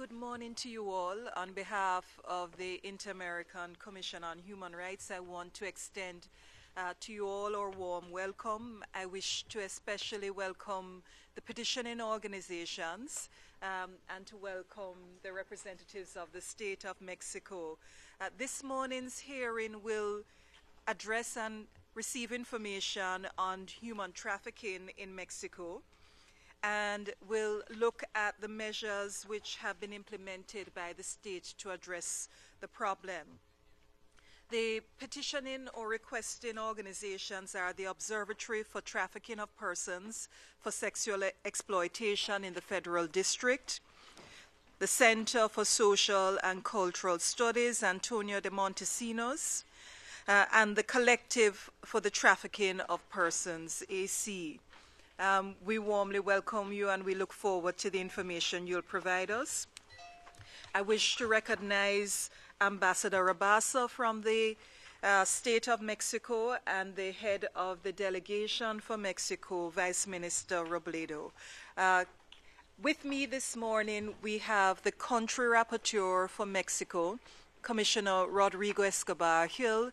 good morning to you all. On behalf of the Inter-American Commission on Human Rights, I want to extend uh, to you all our warm welcome. I wish to especially welcome the petitioning organizations um, and to welcome the representatives of the state of Mexico. Uh, this morning's hearing will address and receive information on human trafficking in Mexico and will look at the measures which have been implemented by the state to address the problem. The petitioning or requesting organizations are the Observatory for Trafficking of Persons for Sexual Exploitation in the Federal District, the Center for Social and Cultural Studies, Antonio de Montesinos, uh, and the Collective for the Trafficking of Persons, AC. Um, we warmly welcome you and we look forward to the information you'll provide us. I wish to recognize Ambassador Rabasa from the uh, State of Mexico and the head of the delegation for Mexico, Vice Minister Robledo. Uh, with me this morning, we have the country rapporteur for Mexico, Commissioner Rodrigo Escobar Hill.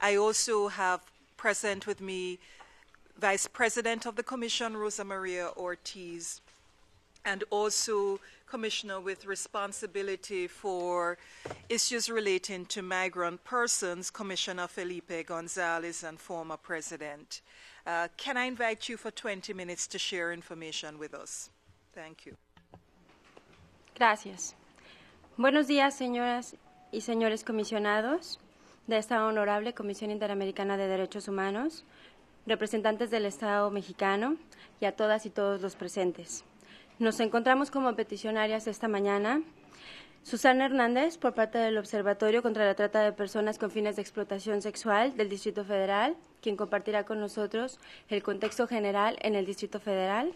I also have present with me Vice President of the Commission, Rosa Maria Ortiz, and also Commissioner with responsibility for issues relating to migrant persons, Commissioner Felipe Gonzalez, and former President. Uh, can I invite you for 20 minutes to share information with us? Thank you. Gracias. Buenos días, señoras y señores comisionados de esta honorable Comisión Interamericana de Derechos Humanos representantes del Estado mexicano y a todas y todos los presentes. Nos encontramos como peticionarias esta mañana Susana Hernández, por parte del Observatorio contra la Trata de Personas con fines de explotación sexual del Distrito Federal, quien compartirá con nosotros el contexto general en el Distrito Federal.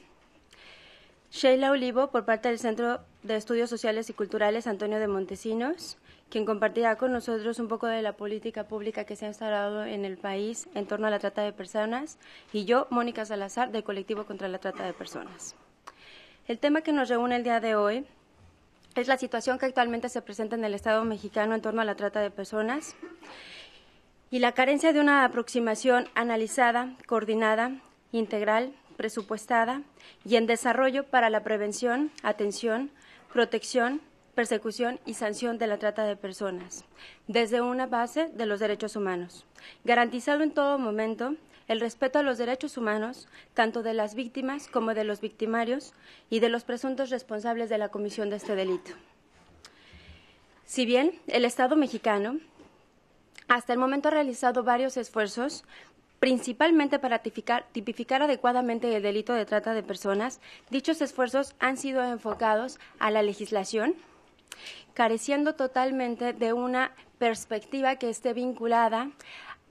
Sheila Olivo, por parte del Centro de Estudios Sociales y Culturales Antonio de Montesinos, quien compartirá con nosotros un poco de la política pública que se ha instalado en el país en torno a la trata de personas, y yo, Mónica Salazar, del colectivo contra la trata de personas. El tema que nos reúne el día de hoy es la situación que actualmente se presenta en el Estado mexicano en torno a la trata de personas y la carencia de una aproximación analizada, coordinada, integral, presupuestada y en desarrollo para la prevención, atención, protección, persecución y sanción de la trata de personas, desde una base de los derechos humanos, garantizado en todo momento el respeto a los derechos humanos, tanto de las víctimas como de los victimarios y de los presuntos responsables de la comisión de este delito. Si bien el Estado mexicano hasta el momento ha realizado varios esfuerzos principalmente para tipificar, adecuadamente el delito de trata de personas, dichos esfuerzos han sido enfocados a la legislación, careciendo totalmente de una perspectiva que esté vinculada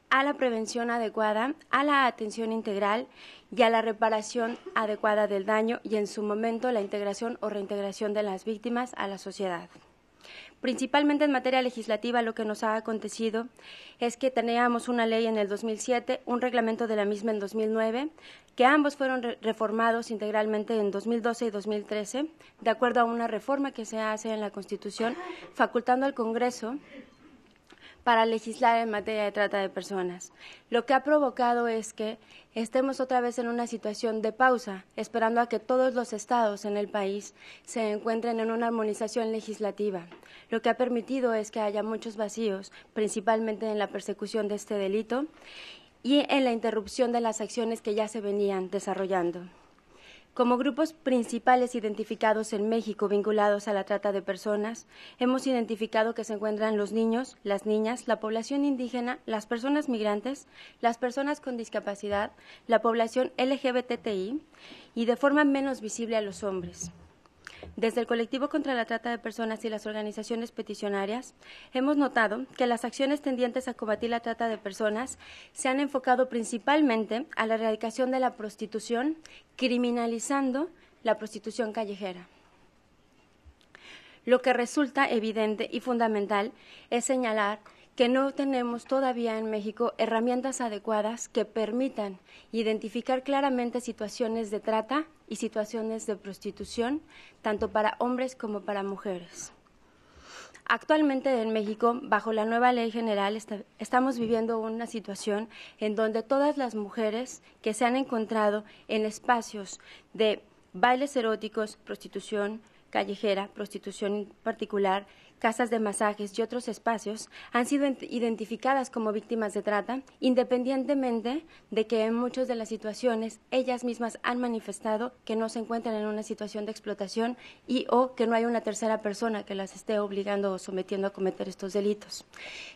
a la prevención adecuada, a la atención integral y a la reparación adecuada del daño y en su momento la integración o reintegración de las víctimas a la sociedad. Principalmente en materia legislativa lo que nos ha acontecido es que teníamos una ley en el 2007, un reglamento de la misma en 2009, que ambos fueron reformados integralmente en 2012 y 2013, de acuerdo a una reforma que se hace en la Constitución, facultando al Congreso para legislar en materia de trata de personas. Lo que ha provocado es que estemos otra vez en una situación de pausa, esperando a que todos los estados en el país se encuentren en una armonización legislativa. Lo que ha permitido es que haya muchos vacíos, principalmente en la persecución de este delito y en la interrupción de las acciones que ya se venían desarrollando. Como grupos principales identificados en México vinculados a la trata de personas, hemos identificado que se encuentran los niños, las niñas, la población indígena, las personas migrantes, las personas con discapacidad, la población LGBTI y de forma menos visible a los hombres. Desde el colectivo contra la trata de personas y las organizaciones peticionarias, hemos notado que las acciones tendientes a combatir la trata de personas se han enfocado principalmente a la erradicación de la prostitución, criminalizando la prostitución callejera. Lo que resulta evidente y fundamental es señalar que no tenemos todavía en México herramientas adecuadas que permitan identificar claramente situaciones de trata y situaciones de prostitución, tanto para hombres como para mujeres. Actualmente en México, bajo la nueva ley general, estamos viviendo una situación en donde todas las mujeres que se han encontrado en espacios de bailes eróticos, prostitución callejera, prostitución particular, casas de masajes y otros espacios han sido identificadas como víctimas de trata, independientemente de que en muchas de las situaciones ellas mismas han manifestado que no se encuentran en una situación de explotación y o que no hay una tercera persona que las esté obligando o sometiendo a cometer estos delitos.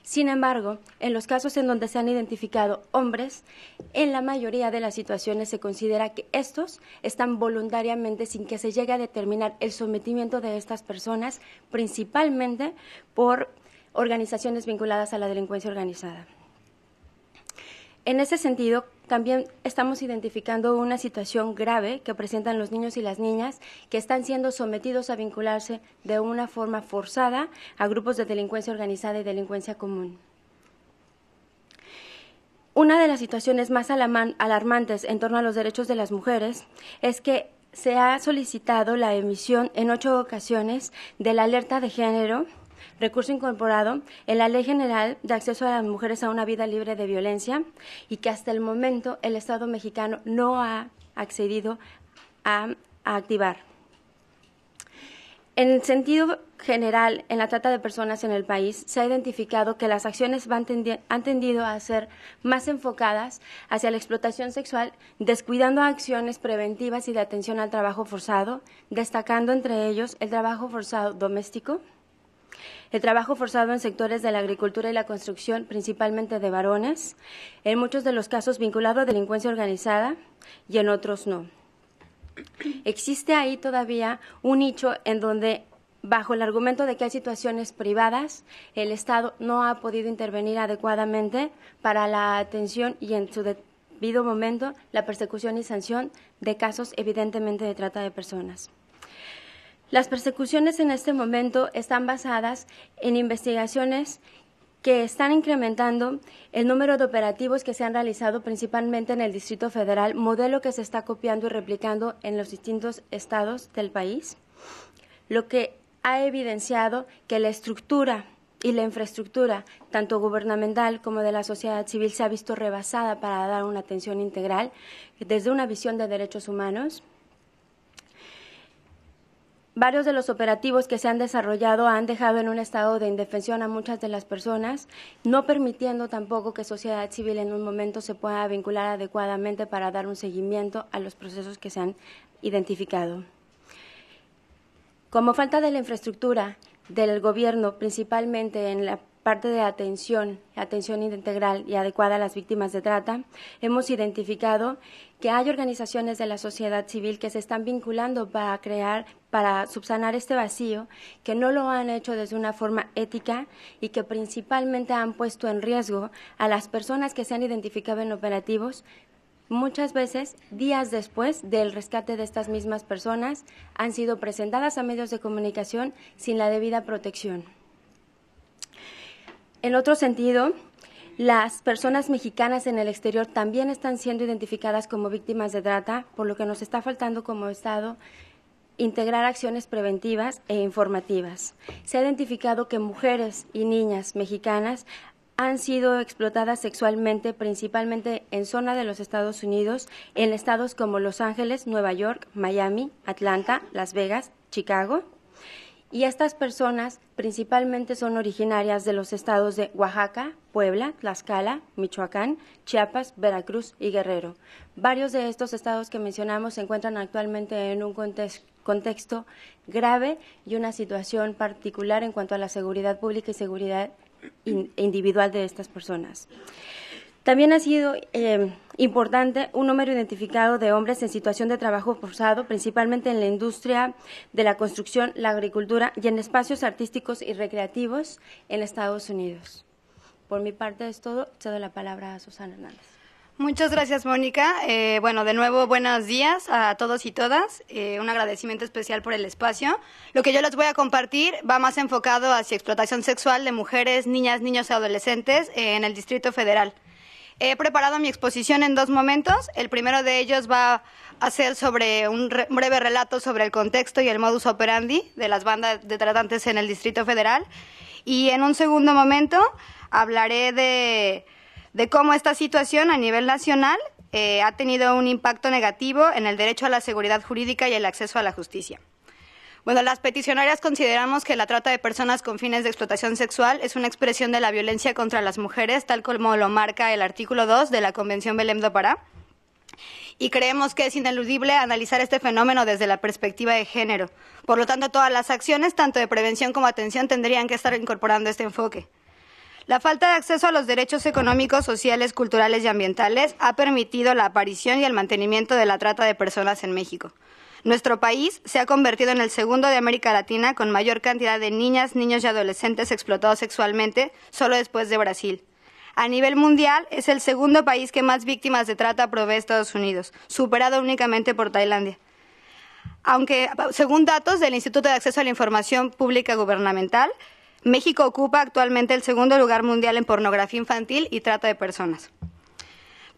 Sin embargo, en los casos en donde se han identificado hombres, en la mayoría de las situaciones se considera que estos están voluntariamente sin que se llegue a determinar el sometimiento de estas personas, principalmente por organizaciones vinculadas a la delincuencia organizada. En ese sentido, también estamos identificando una situación grave que presentan los niños y las niñas que están siendo sometidos a vincularse de una forma forzada a grupos de delincuencia organizada y delincuencia común. Una de las situaciones más alarmantes en torno a los derechos de las mujeres es que se ha solicitado la emisión en ocho ocasiones de la alerta de género, recurso incorporado en la Ley General de Acceso a las Mujeres a una Vida Libre de Violencia y que hasta el momento el Estado mexicano no ha accedido a, a activar. En el sentido general, en la trata de personas en el país, se ha identificado que las acciones han tendido a ser más enfocadas hacia la explotación sexual, descuidando acciones preventivas y de atención al trabajo forzado, destacando entre ellos el trabajo forzado doméstico, el trabajo forzado en sectores de la agricultura y la construcción, principalmente de varones, en muchos de los casos vinculado a delincuencia organizada y en otros no. Existe ahí todavía un nicho en donde bajo el argumento de que hay situaciones privadas, el Estado no ha podido intervenir adecuadamente para la atención y en su debido momento la persecución y sanción de casos evidentemente de trata de personas. Las persecuciones en este momento están basadas en investigaciones que están incrementando el número de operativos que se han realizado principalmente en el Distrito Federal, modelo que se está copiando y replicando en los distintos estados del país, lo que ha evidenciado que la estructura y la infraestructura, tanto gubernamental como de la sociedad civil, se ha visto rebasada para dar una atención integral desde una visión de derechos humanos, Varios de los operativos que se han desarrollado han dejado en un estado de indefensión a muchas de las personas, no permitiendo tampoco que sociedad civil en un momento se pueda vincular adecuadamente para dar un seguimiento a los procesos que se han identificado. Como falta de la infraestructura del gobierno, principalmente en la parte de atención, atención integral y adecuada a las víctimas de trata, hemos identificado que hay organizaciones de la sociedad civil que se están vinculando para crear, para subsanar este vacío, que no lo han hecho desde una forma ética y que principalmente han puesto en riesgo a las personas que se han identificado en operativos, muchas veces días después del rescate de estas mismas personas han sido presentadas a medios de comunicación sin la debida protección. En otro sentido, las personas mexicanas en el exterior también están siendo identificadas como víctimas de trata, por lo que nos está faltando como Estado integrar acciones preventivas e informativas. Se ha identificado que mujeres y niñas mexicanas han sido explotadas sexualmente principalmente en zona de los Estados Unidos, en estados como Los Ángeles, Nueva York, Miami, Atlanta, Las Vegas, Chicago, y estas personas principalmente son originarias de los estados de Oaxaca, Puebla, Tlaxcala, Michoacán, Chiapas, Veracruz y Guerrero. Varios de estos estados que mencionamos se encuentran actualmente en un contexto grave y una situación particular en cuanto a la seguridad pública y seguridad individual de estas personas. También ha sido eh, importante un número identificado de hombres en situación de trabajo forzado, principalmente en la industria de la construcción, la agricultura y en espacios artísticos y recreativos en Estados Unidos. Por mi parte es todo. Cedo la palabra a Susana Hernández. Muchas gracias, Mónica. Eh, bueno, de nuevo, buenos días a todos y todas. Eh, un agradecimiento especial por el espacio. Lo que yo les voy a compartir va más enfocado hacia explotación sexual de mujeres, niñas, niños y adolescentes en el Distrito Federal. He preparado mi exposición en dos momentos. El primero de ellos va a ser sobre un, breve relato sobre el contexto y el modus operandi de las bandas de tratantes en el Distrito Federal. Y en un segundo momento hablaré de de cómo esta situación a nivel nacional eh, ha tenido un impacto negativo en el derecho a la seguridad jurídica y el acceso a la justicia. Bueno, las peticionarias consideramos que la trata de personas con fines de explotación sexual es una expresión de la violencia contra las mujeres, tal como lo marca el artículo 2 de la Convención Belém do Pará. Y creemos que es ineludible analizar este fenómeno desde la perspectiva de género. Por lo tanto, todas las acciones, tanto de prevención como atención, tendrían que estar incorporando este enfoque. La falta de acceso a los derechos económicos, sociales, culturales y ambientales ha permitido la aparición y el mantenimiento de la trata de personas en México. Nuestro país se ha convertido en el segundo de América Latina con mayor cantidad de niñas, niños y adolescentes explotados sexualmente, solo después de Brasil. A nivel mundial, es el segundo país que más víctimas de trata provee Estados Unidos, superado únicamente por Tailandia. Aunque, según datos del Instituto de Acceso a la Información Pública Gubernamental, México ocupa actualmente el segundo lugar mundial en pornografía infantil y trata de personas.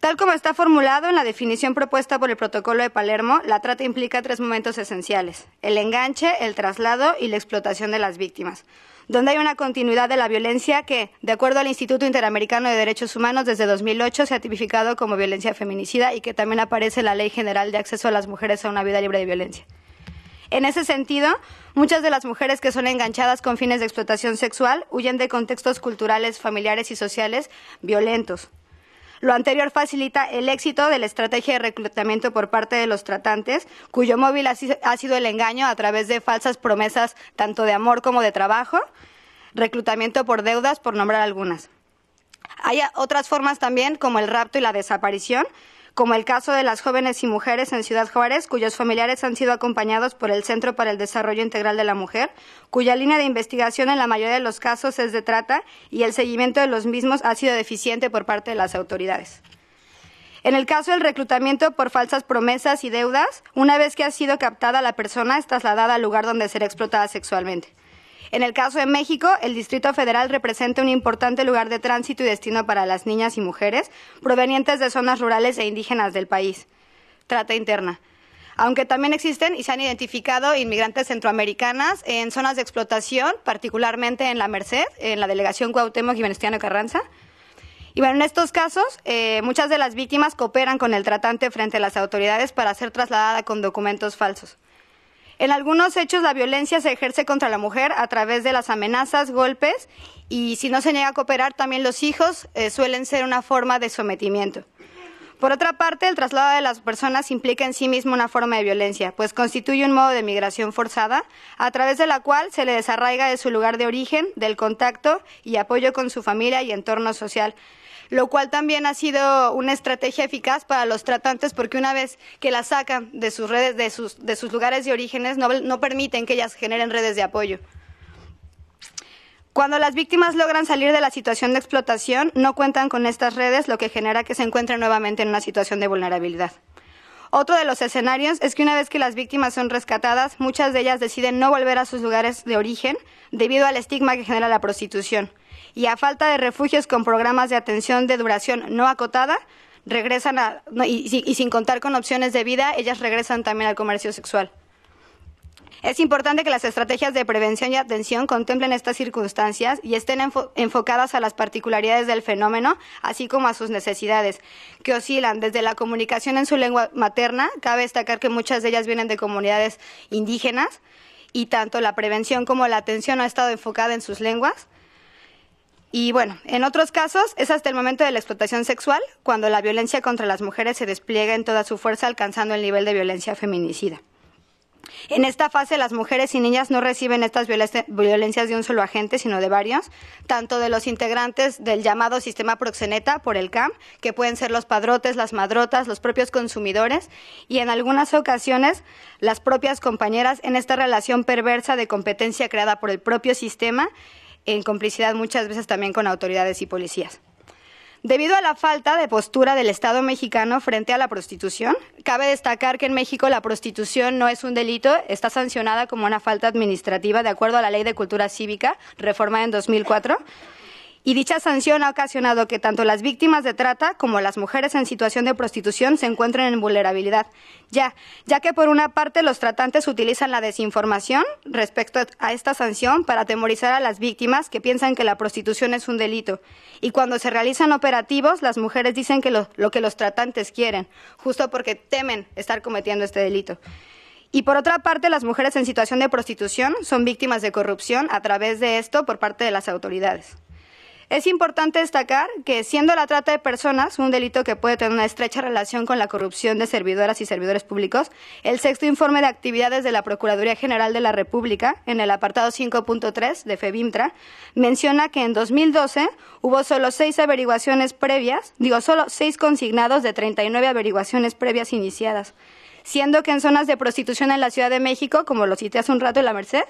Tal como está formulado en la definición propuesta por el Protocolo de Palermo, la trata implica tres momentos esenciales, el enganche, el traslado y la explotación de las víctimas, donde hay una continuidad de la violencia que, de acuerdo al Instituto Interamericano de Derechos Humanos, desde 2008 se ha tipificado como violencia feminicida y que también aparece en la Ley General de Acceso a las Mujeres a una Vida Libre de Violencia. En ese sentido, muchas de las mujeres que son enganchadas con fines de explotación sexual huyen de contextos culturales, familiares y sociales violentos. Lo anterior facilita el éxito de la estrategia de reclutamiento por parte de los tratantes, cuyo móvil ha sido el engaño a través de falsas promesas tanto de amor como de trabajo, reclutamiento por deudas, por nombrar algunas. Hay otras formas también, como el rapto y la desaparición, como el caso de las jóvenes y mujeres en Ciudad Juárez, cuyos familiares han sido acompañados por el Centro para el Desarrollo Integral de la Mujer, cuya línea de investigación en la mayoría de los casos es de trata y el seguimiento de los mismos ha sido deficiente por parte de las autoridades. En el caso del reclutamiento por falsas promesas y deudas, una vez que ha sido captada la persona es trasladada al lugar donde será explotada sexualmente. En el caso de México, el Distrito Federal representa un importante lugar de tránsito y destino para las niñas y mujeres provenientes de zonas rurales e indígenas del país. Trata interna. Aunque también existen y se han identificado inmigrantes centroamericanas en zonas de explotación, particularmente en la Merced, en la delegación Cuauhtémoc y Venustiano Carranza. Y bueno, en estos casos, eh, muchas de las víctimas cooperan con el tratante frente a las autoridades para ser trasladada con documentos falsos. En algunos hechos la violencia se ejerce contra la mujer a través de las amenazas, golpes y si no se niega a cooperar también los hijos eh, suelen ser una forma de sometimiento. Por otra parte, el traslado de las personas implica en sí mismo una forma de violencia, pues constituye un modo de migración forzada, a través de la cual se le desarraiga de su lugar de origen, del contacto y apoyo con su familia y entorno social, lo cual también ha sido una estrategia eficaz para los tratantes porque una vez que las sacan de sus redes, de sus, lugares de orígenes, no, no permiten que ellas generen redes de apoyo. Cuando las víctimas logran salir de la situación de explotación, no cuentan con estas redes, lo que genera que se encuentren nuevamente en una situación de vulnerabilidad. Otro de los escenarios es que una vez que las víctimas son rescatadas, muchas de ellas deciden no volver a sus lugares de origen debido al estigma que genera la prostitución y a falta de refugios con programas de atención de duración no acotada, regresan a, y, sin contar con opciones de vida, ellas regresan también al comercio sexual. Es importante que las estrategias de prevención y atención contemplen estas circunstancias y estén enfocadas a las particularidades del fenómeno, así como a sus necesidades, que oscilan desde la comunicación en su lengua materna, cabe destacar que muchas de ellas vienen de comunidades indígenas, y tanto la prevención como la atención ha estado enfocada en sus lenguas, y bueno, en otros casos es hasta el momento de la explotación sexual, cuando la violencia contra las mujeres se despliega en toda su fuerza, alcanzando el nivel de violencia feminicida. En esta fase, las mujeres y niñas no reciben estas violencias de un solo agente, sino de varios, tanto de los integrantes del llamado sistema proxeneta por el CAM, que pueden ser los padrotes, las madrotas, los propios consumidores, y en algunas ocasiones las propias compañeras en esta relación perversa de competencia creada por el propio sistema en complicidad muchas veces también con autoridades y policías. Debido a la falta de postura del Estado mexicano frente a la prostitución, cabe destacar que en México la prostitución no es un delito, está sancionada como una falta administrativa de acuerdo a la Ley de Cultura Cívica, reformada en 2004 y dicha sanción ha ocasionado que tanto las víctimas de trata como las mujeres en situación de prostitución se encuentren en vulnerabilidad, ya, ya que por una parte los tratantes utilizan la desinformación respecto a esta sanción para atemorizar a las víctimas que piensan que la prostitución es un delito, y cuando se realizan operativos las mujeres dicen que lo, lo que los tratantes quieren, justo porque temen estar cometiendo este delito. Y por otra parte, las mujeres en situación de prostitución son víctimas de corrupción a través de esto por parte de las autoridades. Es importante destacar que, siendo la trata de personas un delito que puede tener una estrecha relación con la corrupción de servidoras y servidores públicos, el sexto informe de actividades de la Procuraduría General de la República, en el apartado 5.3 de FEBIMTRA, menciona que en 2012 hubo solo seis averiguaciones previas, digo, solo seis consignados de 39 averiguaciones previas iniciadas, siendo que en zonas de prostitución en la Ciudad de México, como lo cité hace un rato en la Merced,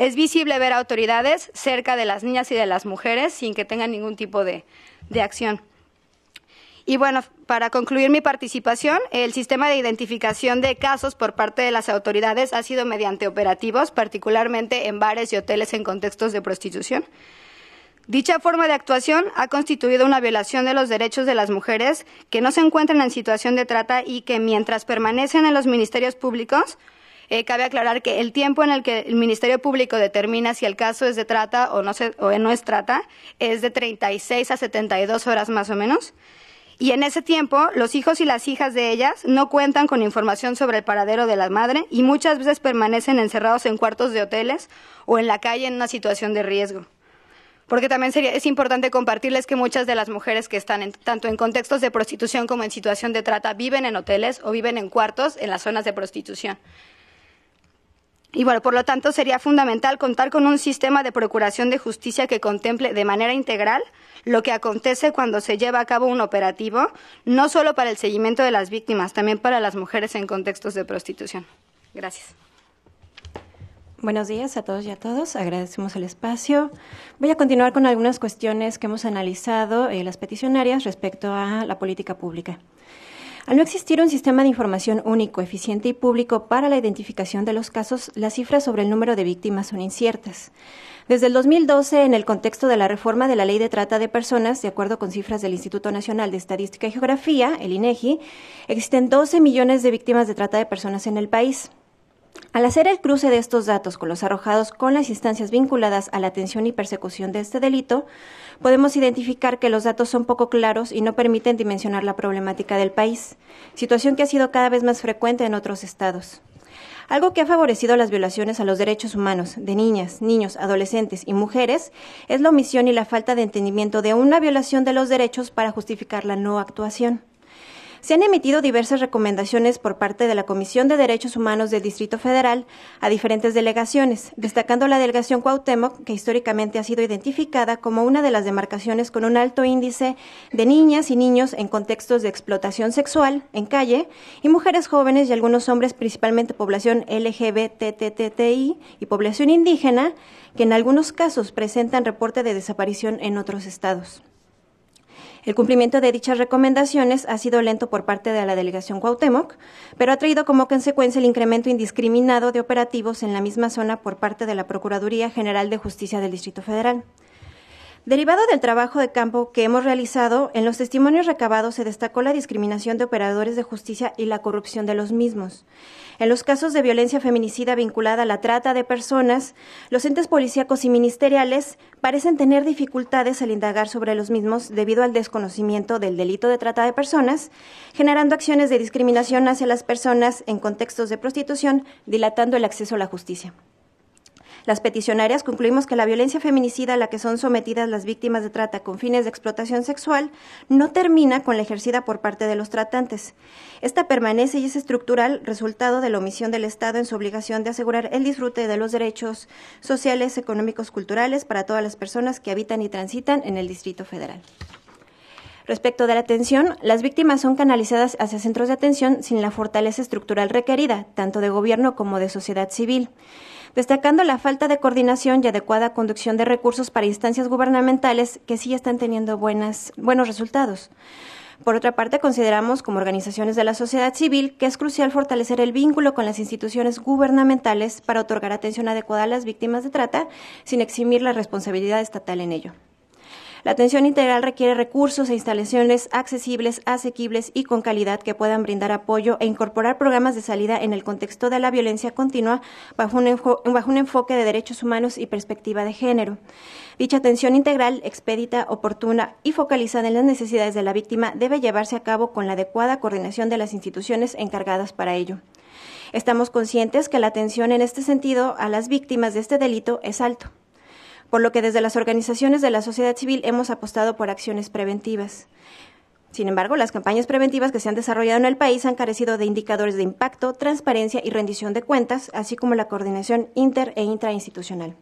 es visible ver autoridades cerca de las niñas y de las mujeres sin que tengan ningún tipo de, de acción. Y bueno, para concluir mi participación, el sistema de identificación de casos por parte de las autoridades ha sido mediante operativos, particularmente en bares y hoteles en contextos de prostitución. Dicha forma de actuación ha constituido una violación de los derechos de las mujeres que no se encuentran en situación de trata y que mientras permanecen en los ministerios públicos eh, cabe aclarar que el tiempo en el que el Ministerio Público determina si el caso es de trata o no, o no es trata es de 36 a 72 horas más o menos. Y en ese tiempo, los hijos y las hijas de ellas no cuentan con información sobre el paradero de la madre y muchas veces permanecen encerrados en cuartos de hoteles o en la calle en una situación de riesgo. Porque también sería, es importante compartirles que muchas de las mujeres que están tanto en contextos de prostitución como en situación de trata viven en hoteles o viven en cuartos en las zonas de prostitución. Y bueno, por lo tanto, sería fundamental contar con un sistema de procuración de justicia que contemple de manera integral lo que acontece cuando se lleva a cabo un operativo, no solo para el seguimiento de las víctimas, también para las mujeres en contextos de prostitución. Gracias. Buenos días a todos y a todos. Agradecemos el espacio. Voy a continuar con algunas cuestiones que hemos analizado en las peticionarias respecto a la política pública. Al no existir un sistema de información único, eficiente y público para la identificación de los casos, las cifras sobre el número de víctimas son inciertas. Desde el 2012, en el contexto de la reforma de la Ley de Trata de Personas, de acuerdo con cifras del Instituto Nacional de Estadística y Geografía, el INEGI, existen 12 millones de víctimas de trata de personas en el país. Al hacer el cruce de estos datos con los arrojados con las instancias vinculadas a la atención y persecución de este delito, podemos identificar que los datos son poco claros y no permiten dimensionar la problemática del país, situación que ha sido cada vez más frecuente en otros estados. Algo que ha favorecido las violaciones a los derechos humanos de niñas, niños, adolescentes y mujeres es la omisión y la falta de entendimiento de una violación de los derechos para justificar la no actuación. Se han emitido diversas recomendaciones por parte de la Comisión de Derechos Humanos del Distrito Federal a diferentes delegaciones, destacando la delegación Cuauhtémoc, que históricamente ha sido identificada como una de las demarcaciones con un alto índice de niñas y niños en contextos de explotación sexual en calle y mujeres jóvenes y algunos hombres, principalmente población LGBTTI y población indígena, que en algunos casos presentan reporte de desaparición en otros estados. El cumplimiento de dichas recomendaciones ha sido lento por parte de la delegación Cuauhtémoc, pero ha traído como consecuencia el incremento indiscriminado de operativos en la misma zona por parte de la Procuraduría General de Justicia del Distrito Federal. Derivado del trabajo de campo que hemos realizado, en los testimonios recabados se destacó la discriminación de operadores de justicia y la corrupción de los mismos. En los casos de violencia feminicida vinculada a la trata de personas, los entes policíacos y ministeriales parecen tener dificultades al indagar sobre los mismos debido al desconocimiento del delito de trata de personas, generando acciones de discriminación hacia las personas en contextos de prostitución, dilatando el acceso a la justicia. Las peticionarias concluimos que la violencia feminicida a la que son sometidas las víctimas de trata con fines de explotación sexual no termina con la ejercida por parte de los tratantes. Esta permanece y es estructural resultado de la omisión del Estado en su obligación de asegurar el disfrute de los derechos sociales, económicos, culturales para todas las personas que habitan y transitan en el Distrito Federal. Respecto de la atención, las víctimas son canalizadas hacia centros de atención sin la fortaleza estructural requerida, tanto de gobierno como de sociedad civil. Destacando la falta de coordinación y adecuada conducción de recursos para instancias gubernamentales que sí están teniendo buenos resultados. Por otra parte, consideramos como organizaciones de la sociedad civil que es crucial fortalecer el vínculo con las instituciones gubernamentales para otorgar atención adecuada a las víctimas de trata sin eximir la responsabilidad estatal en ello. La atención integral requiere recursos e instalaciones accesibles, asequibles y con calidad que puedan brindar apoyo e incorporar programas de salida en el contexto de la violencia continua bajo un, bajo un enfoque de derechos humanos y perspectiva de género. Dicha atención integral, expedita, oportuna y focalizada en las necesidades de la víctima debe llevarse a cabo con la adecuada coordinación de las instituciones encargadas para ello. Estamos conscientes que la atención en este sentido a las víctimas de este delito es alto por lo que desde las organizaciones de la sociedad civil hemos apostado por acciones preventivas. Sin embargo, las campañas preventivas que se han desarrollado en el país han carecido de indicadores de impacto, transparencia y rendición de cuentas, así como la coordinación inter e intrainstitucional.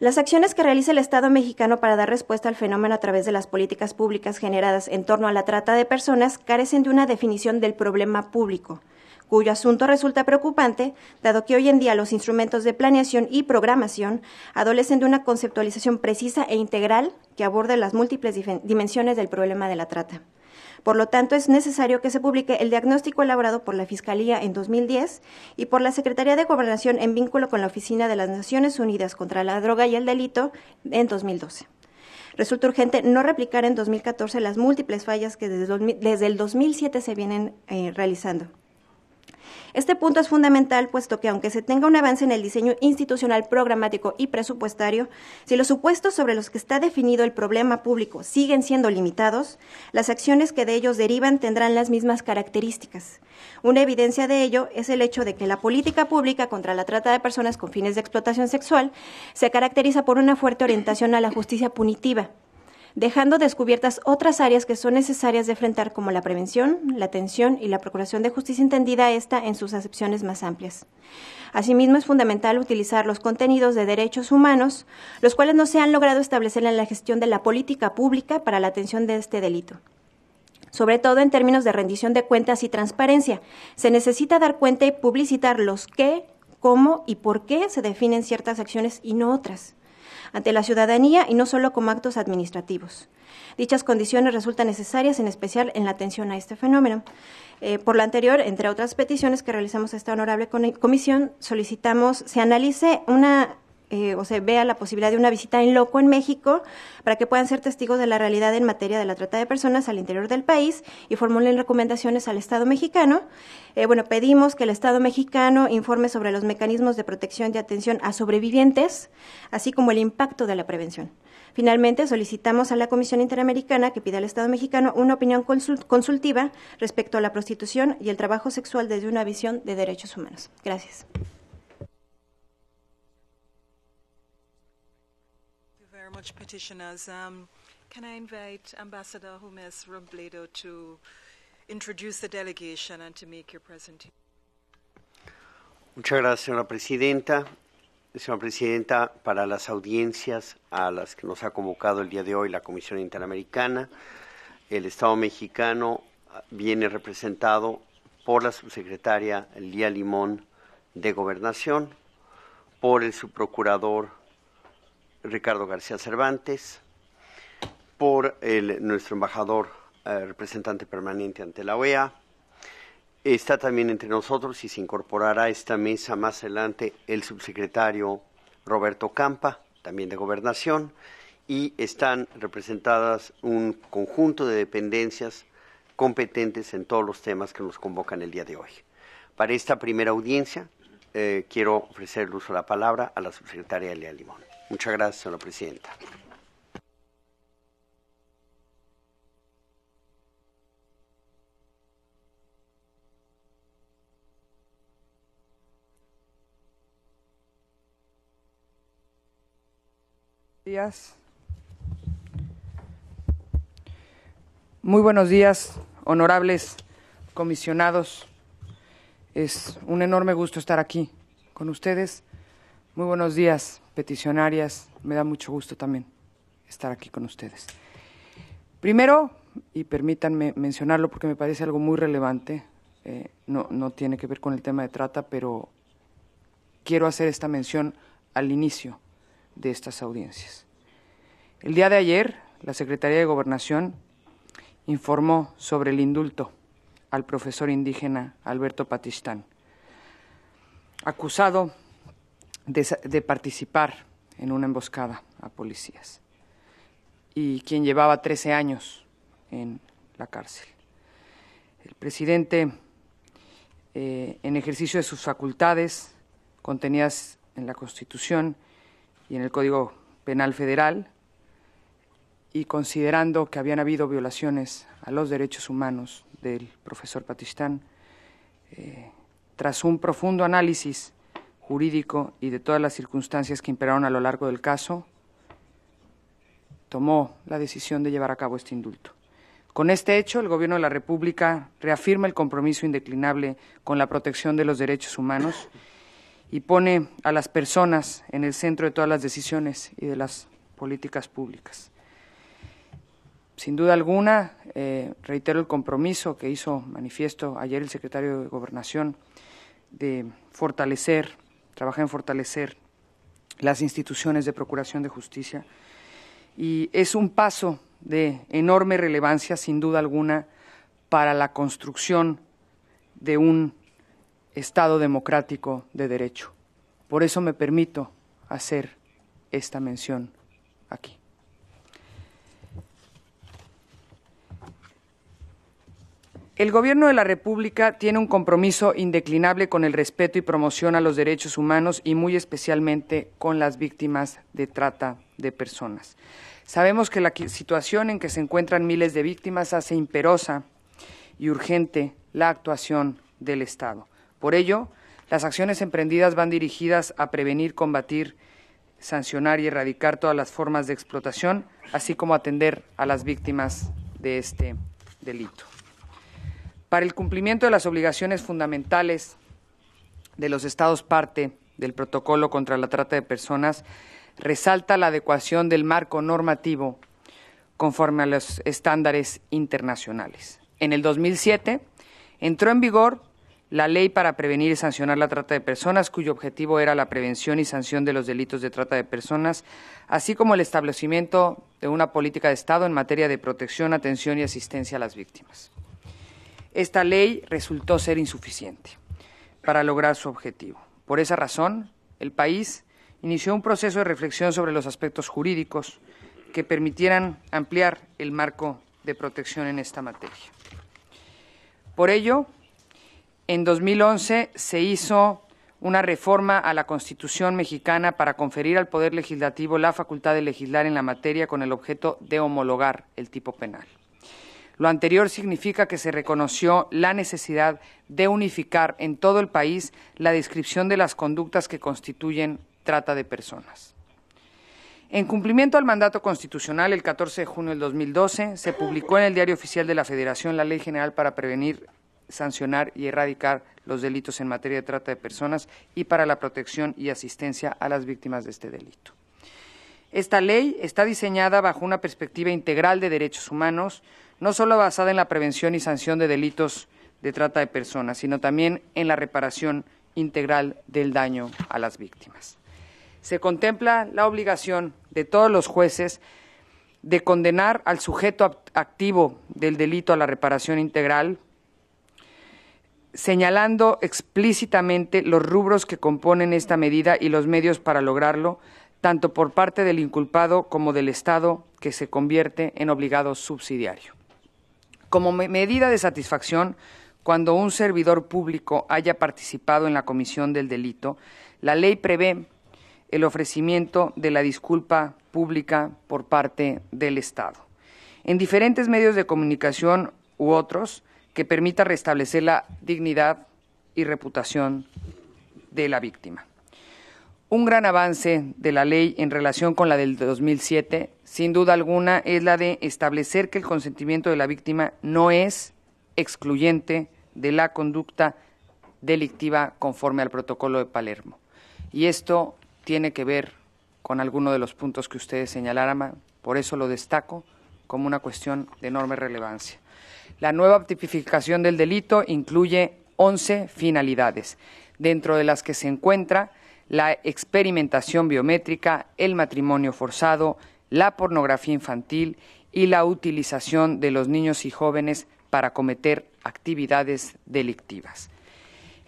Las acciones que realiza el Estado mexicano para dar respuesta al fenómeno a través de las políticas públicas generadas en torno a la trata de personas carecen de una definición del problema público, cuyo asunto resulta preocupante, dado que hoy en día los instrumentos de planeación y programación adolecen de una conceptualización precisa e integral que aborde las múltiples dimensiones del problema de la trata. Por lo tanto, es necesario que se publique el diagnóstico elaborado por la Fiscalía en 2010 y por la Secretaría de Gobernación en vínculo con la Oficina de las Naciones Unidas contra la Droga y el Delito en 2012. Resulta urgente no replicar en 2014 las múltiples fallas que desde, el 2007 se vienen eh, realizando. Este punto es fundamental, puesto que aunque se tenga un avance en el diseño institucional, programático y presupuestario, si los supuestos sobre los que está definido el problema público siguen siendo limitados, las acciones que de ellos derivan tendrán las mismas características. Una evidencia de ello es el hecho de que la política pública contra la trata de personas con fines de explotación sexual se caracteriza por una fuerte orientación a la justicia punitiva, dejando descubiertas otras áreas que son necesarias de enfrentar como la prevención, la atención y la procuración de justicia entendida esta en sus acepciones más amplias. Asimismo, es fundamental utilizar los contenidos de derechos humanos, los cuales no se han logrado establecer en la gestión de la política pública para la atención de este delito sobre todo en términos de rendición de cuentas y transparencia. Se necesita dar cuenta y publicitar los qué, cómo y por qué se definen ciertas acciones y no otras ante la ciudadanía y no solo como actos administrativos. Dichas condiciones resultan necesarias, en especial en la atención a este fenómeno. Eh, por lo anterior, entre otras peticiones que realizamos a esta honorable comisión, solicitamos se analice una eh, o se vea la posibilidad de una visita en loco en México para que puedan ser testigos de la realidad en materia de la trata de personas al interior del país y formulen recomendaciones al Estado mexicano. Eh, bueno, pedimos que el Estado mexicano informe sobre los mecanismos de protección y atención a sobrevivientes, así como el impacto de la prevención. Finalmente, solicitamos a la Comisión Interamericana que pida al Estado mexicano una opinión consultiva respecto a la prostitución y el trabajo sexual desde una visión de derechos humanos. Gracias. Very much? Muchas gracias, señora presidenta. Señora presidenta, para las audiencias a las que nos ha convocado el día de hoy la Comisión Interamericana, el Estado mexicano viene representado por la subsecretaria Lía Limón de Gobernación, por el subprocurador Ricardo García Cervantes, por el, nuestro embajador eh, representante permanente ante la OEA. Está también entre nosotros y se incorporará a esta mesa más adelante el subsecretario Roberto Campa, también de Gobernación, y están representadas un conjunto de dependencias competentes en todos los temas que nos convocan el día de hoy. Para esta primera audiencia, eh, quiero ofrecer el uso de la palabra a la subsecretaria Elia Limón. Muchas gracias, señora presidenta. días. Muy buenos días, honorables comisionados. Es un enorme gusto estar aquí con ustedes. Muy buenos días, peticionarias. Me da mucho gusto también estar aquí con ustedes. Primero, y permítanme mencionarlo porque me parece algo muy relevante, eh, no, no tiene que ver con el tema de trata, pero quiero hacer esta mención al inicio de estas audiencias. El día de ayer, la Secretaría de Gobernación informó sobre el indulto al profesor indígena Alberto Patistán, acusado de, participar en una emboscada a policías y quien llevaba 13 años en la cárcel. El presidente, eh, en ejercicio de sus facultades contenidas en la Constitución y en el Código Penal Federal, y considerando que habían habido violaciones a los derechos humanos del profesor Patistán, eh, tras un profundo análisis jurídico y de todas las circunstancias que imperaron a lo largo del caso, tomó la decisión de llevar a cabo este indulto. Con este hecho, el Gobierno de la República reafirma el compromiso indeclinable con la protección de los derechos humanos y pone a las personas en el centro de todas las decisiones y de las políticas públicas. Sin duda alguna, eh, reitero el compromiso que hizo manifiesto ayer el secretario de Gobernación de fortalecer, trabajar en fortalecer las instituciones de procuración de justicia. Y es un paso de enorme relevancia, sin duda alguna, para la construcción de un Estado democrático de derecho. Por eso me permito hacer esta mención aquí. El Gobierno de la República tiene un compromiso indeclinable con el respeto y promoción a los derechos humanos y muy especialmente con las víctimas de trata de personas. Sabemos que la situación en que se encuentran miles de víctimas hace imperosa y urgente la actuación del Estado. Por ello, las acciones emprendidas van dirigidas a prevenir, combatir, sancionar y erradicar todas las formas de explotación, así como atender a las víctimas de este delito. Para el cumplimiento de las obligaciones fundamentales de los Estados parte del protocolo contra la trata de personas, resalta la adecuación del marco normativo conforme a los estándares internacionales. En el 2007 entró en vigor la ley para prevenir y sancionar la trata de personas, cuyo objetivo era la prevención y sanción de los delitos de trata de personas, así como el establecimiento de una política de Estado en materia de protección, atención y asistencia a las víctimas. Esta ley resultó ser insuficiente para lograr su objetivo. Por esa razón, el país inició un proceso de reflexión sobre los aspectos jurídicos que permitieran ampliar el marco de protección en esta materia. Por ello, en 2011 se hizo una reforma a la Constitución mexicana para conferir al Poder Legislativo la facultad de legislar en la materia con el objeto de homologar el tipo penal. Lo anterior significa que se reconoció la necesidad de unificar en todo el país la descripción de las conductas que constituyen trata de personas. En cumplimiento al mandato constitucional, el 14 de junio del 2012 se publicó en el Diario Oficial de la Federación la Ley General para prevenir, sancionar y erradicar los delitos en materia de trata de personas y para la protección y asistencia a las víctimas de este delito. Esta ley está diseñada bajo una perspectiva integral de derechos humanos, no solo basada en la prevención y sanción de delitos de trata de personas, sino también en la reparación integral del daño a las víctimas. Se contempla la obligación de todos los jueces de condenar al sujeto activo del delito a la reparación integral, señalando explícitamente los rubros que componen esta medida y los medios para lograrlo, tanto por parte del inculpado como del Estado, que se convierte en obligado subsidiario. Como medida de satisfacción, cuando un servidor público haya participado en la comisión del delito, la ley prevé el ofrecimiento de la disculpa pública por parte del Estado. En diferentes medios de comunicación u otros que permita restablecer la dignidad y reputación de la víctima. Un gran avance de la ley en relación con la del 2007, sin duda alguna, es la de establecer que el consentimiento de la víctima no es excluyente de la conducta delictiva conforme al protocolo de Palermo. Y esto tiene que ver con alguno de los puntos que ustedes señalaron, por eso lo destaco como una cuestión de enorme relevancia. La nueva tipificación del delito incluye 11 finalidades, dentro de las que se encuentra la experimentación biométrica, el matrimonio forzado, la pornografía infantil y la utilización de los niños y jóvenes para cometer actividades delictivas.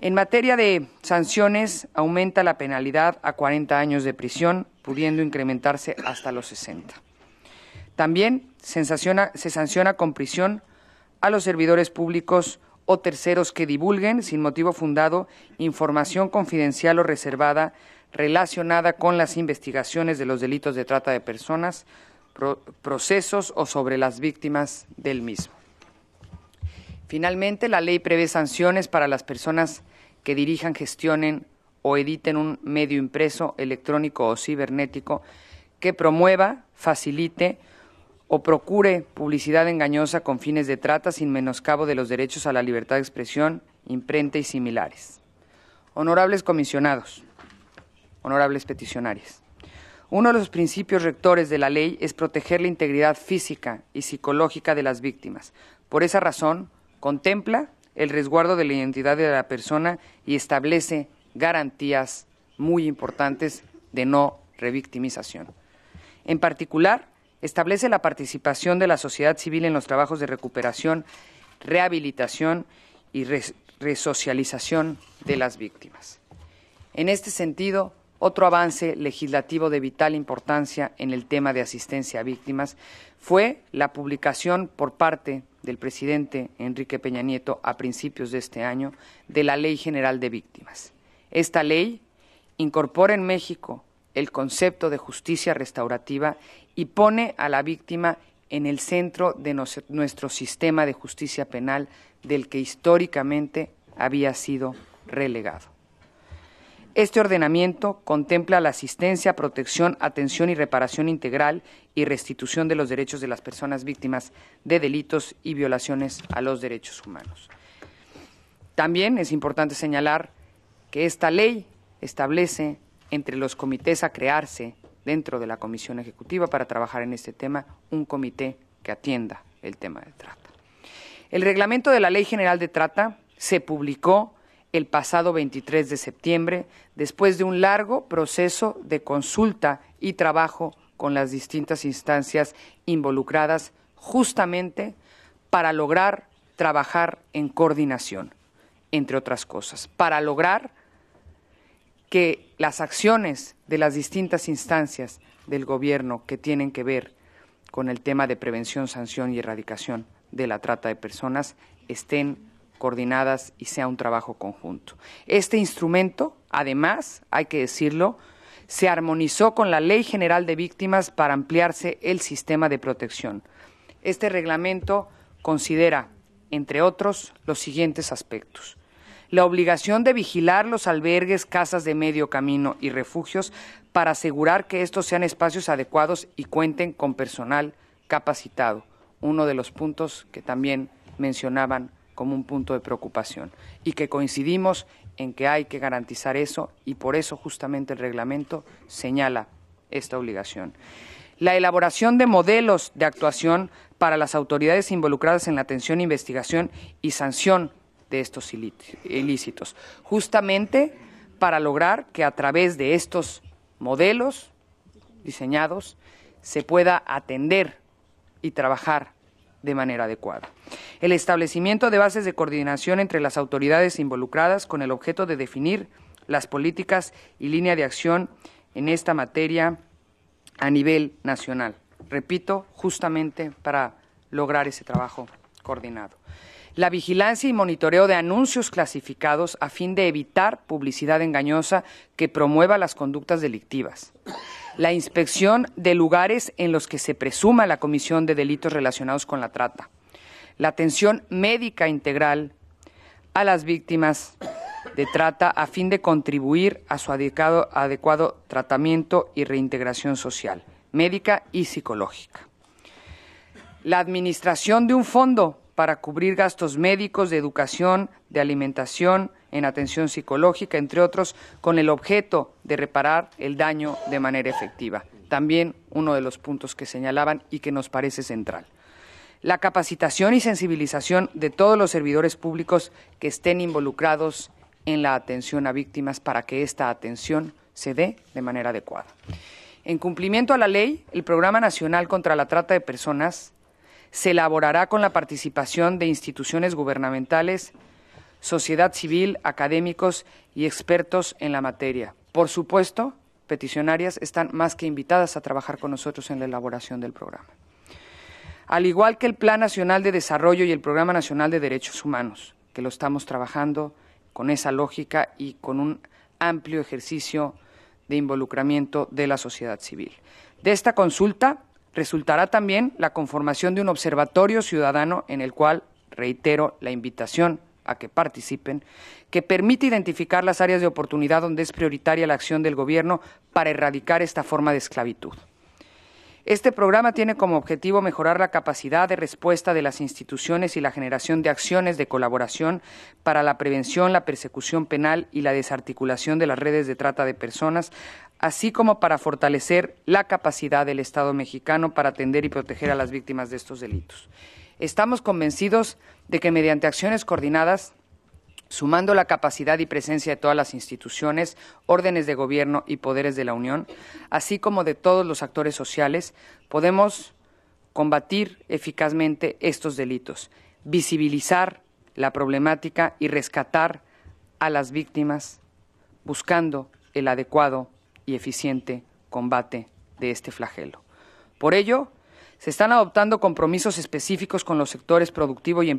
En materia de sanciones, aumenta la penalidad a 40 años de prisión, pudiendo incrementarse hasta los 60. También se sanciona, se sanciona con prisión a los servidores públicos o terceros que divulguen, sin motivo fundado, información confidencial o reservada relacionada con las investigaciones de los delitos de trata de personas, procesos o sobre las víctimas del mismo. Finalmente, la ley prevé sanciones para las personas que dirijan, gestionen o editen un medio impreso, electrónico o cibernético que promueva, facilite o procure publicidad engañosa con fines de trata sin menoscabo de los derechos a la libertad de expresión, imprenta y similares. Honorables comisionados, honorables peticionarios, uno de los principios rectores de la ley es proteger la integridad física y psicológica de las víctimas. Por esa razón, contempla el resguardo de la identidad de la persona y establece garantías muy importantes de no revictimización. En particular, establece la participación de la sociedad civil en los trabajos de recuperación, rehabilitación y resocialización de las víctimas. En este sentido, otro avance legislativo de vital importancia en el tema de asistencia a víctimas fue la publicación por parte del presidente Enrique Peña Nieto a principios de este año de la Ley General de Víctimas. Esta ley incorpora en México el concepto de justicia restaurativa y pone a la víctima en el centro de nuestro sistema de justicia penal del que históricamente había sido relegado. Este ordenamiento contempla la asistencia, protección, atención y reparación integral y restitución de los derechos de las personas víctimas de delitos y violaciones a los derechos humanos. También es importante señalar que esta ley establece entre los comités a crearse dentro de la Comisión Ejecutiva para trabajar en este tema un comité que atienda el tema de trata. El reglamento de la Ley General de Trata se publicó el pasado 23 de septiembre, después de un largo proceso de consulta y trabajo con las distintas instancias involucradas, justamente para lograr trabajar en coordinación, entre otras cosas, para lograr que las acciones de las distintas instancias del Gobierno que tienen que ver con el tema de prevención, sanción y erradicación de la trata de personas estén coordinadas y sea un trabajo conjunto. Este instrumento, además, hay que decirlo, se armonizó con la Ley General de Víctimas para ampliarse el sistema de protección. Este reglamento considera, entre otros, los siguientes aspectos. La obligación de vigilar los albergues, casas de medio camino y refugios para asegurar que estos sean espacios adecuados y cuenten con personal capacitado, uno de los puntos que también mencionaban como un punto de preocupación y que coincidimos en que hay que garantizar eso y por eso justamente el reglamento señala esta obligación. La elaboración de modelos de actuación para las autoridades involucradas en la atención, investigación y sanción de estos ilícitos, justamente para lograr que a través de estos modelos diseñados se pueda atender y trabajar de manera adecuada. El establecimiento de bases de coordinación entre las autoridades involucradas con el objeto de definir las políticas y línea de acción en esta materia a nivel nacional. Repito, justamente para lograr ese trabajo coordinado. La vigilancia y monitoreo de anuncios clasificados a fin de evitar publicidad engañosa que promueva las conductas delictivas la inspección de lugares en los que se presuma la comisión de delitos relacionados con la trata, la atención médica integral a las víctimas de trata a fin de contribuir a su adecuado, adecuado tratamiento y reintegración social, médica y psicológica. La administración de un fondo para cubrir gastos médicos, de educación, de alimentación, en atención psicológica, entre otros, con el objeto de reparar el daño de manera efectiva. También uno de los puntos que señalaban y que nos parece central. La capacitación y sensibilización de todos los servidores públicos que estén involucrados en la atención a víctimas para que esta atención se dé de manera adecuada. En cumplimiento a la ley, el Programa Nacional contra la Trata de Personas se elaborará con la participación de instituciones gubernamentales, sociedad civil, académicos y expertos en la materia. Por supuesto, peticionarias están más que invitadas a trabajar con nosotros en la elaboración del programa. Al igual que el Plan Nacional de Desarrollo y el Programa Nacional de Derechos Humanos, que lo estamos trabajando con esa lógica y con un amplio ejercicio de involucramiento de la sociedad civil. De esta consulta resultará también la conformación de un observatorio ciudadano en el cual, reitero la invitación a que participen, que permite identificar las áreas de oportunidad donde es prioritaria la acción del Gobierno para erradicar esta forma de esclavitud. Este programa tiene como objetivo mejorar la capacidad de respuesta de las instituciones y la generación de acciones de colaboración para la prevención, la persecución penal y la desarticulación de las redes de trata de personas, así como para fortalecer la capacidad del Estado mexicano para atender y proteger a las víctimas de estos delitos. Estamos convencidos de que mediante acciones coordinadas sumando la capacidad y presencia de todas las instituciones, órdenes de gobierno y poderes de la Unión, así como de todos los actores sociales, podemos combatir eficazmente estos delitos, visibilizar la problemática y rescatar a las víctimas, buscando el adecuado y eficiente combate de este flagelo. Por ello, se están adoptando compromisos específicos con los sectores productivo y,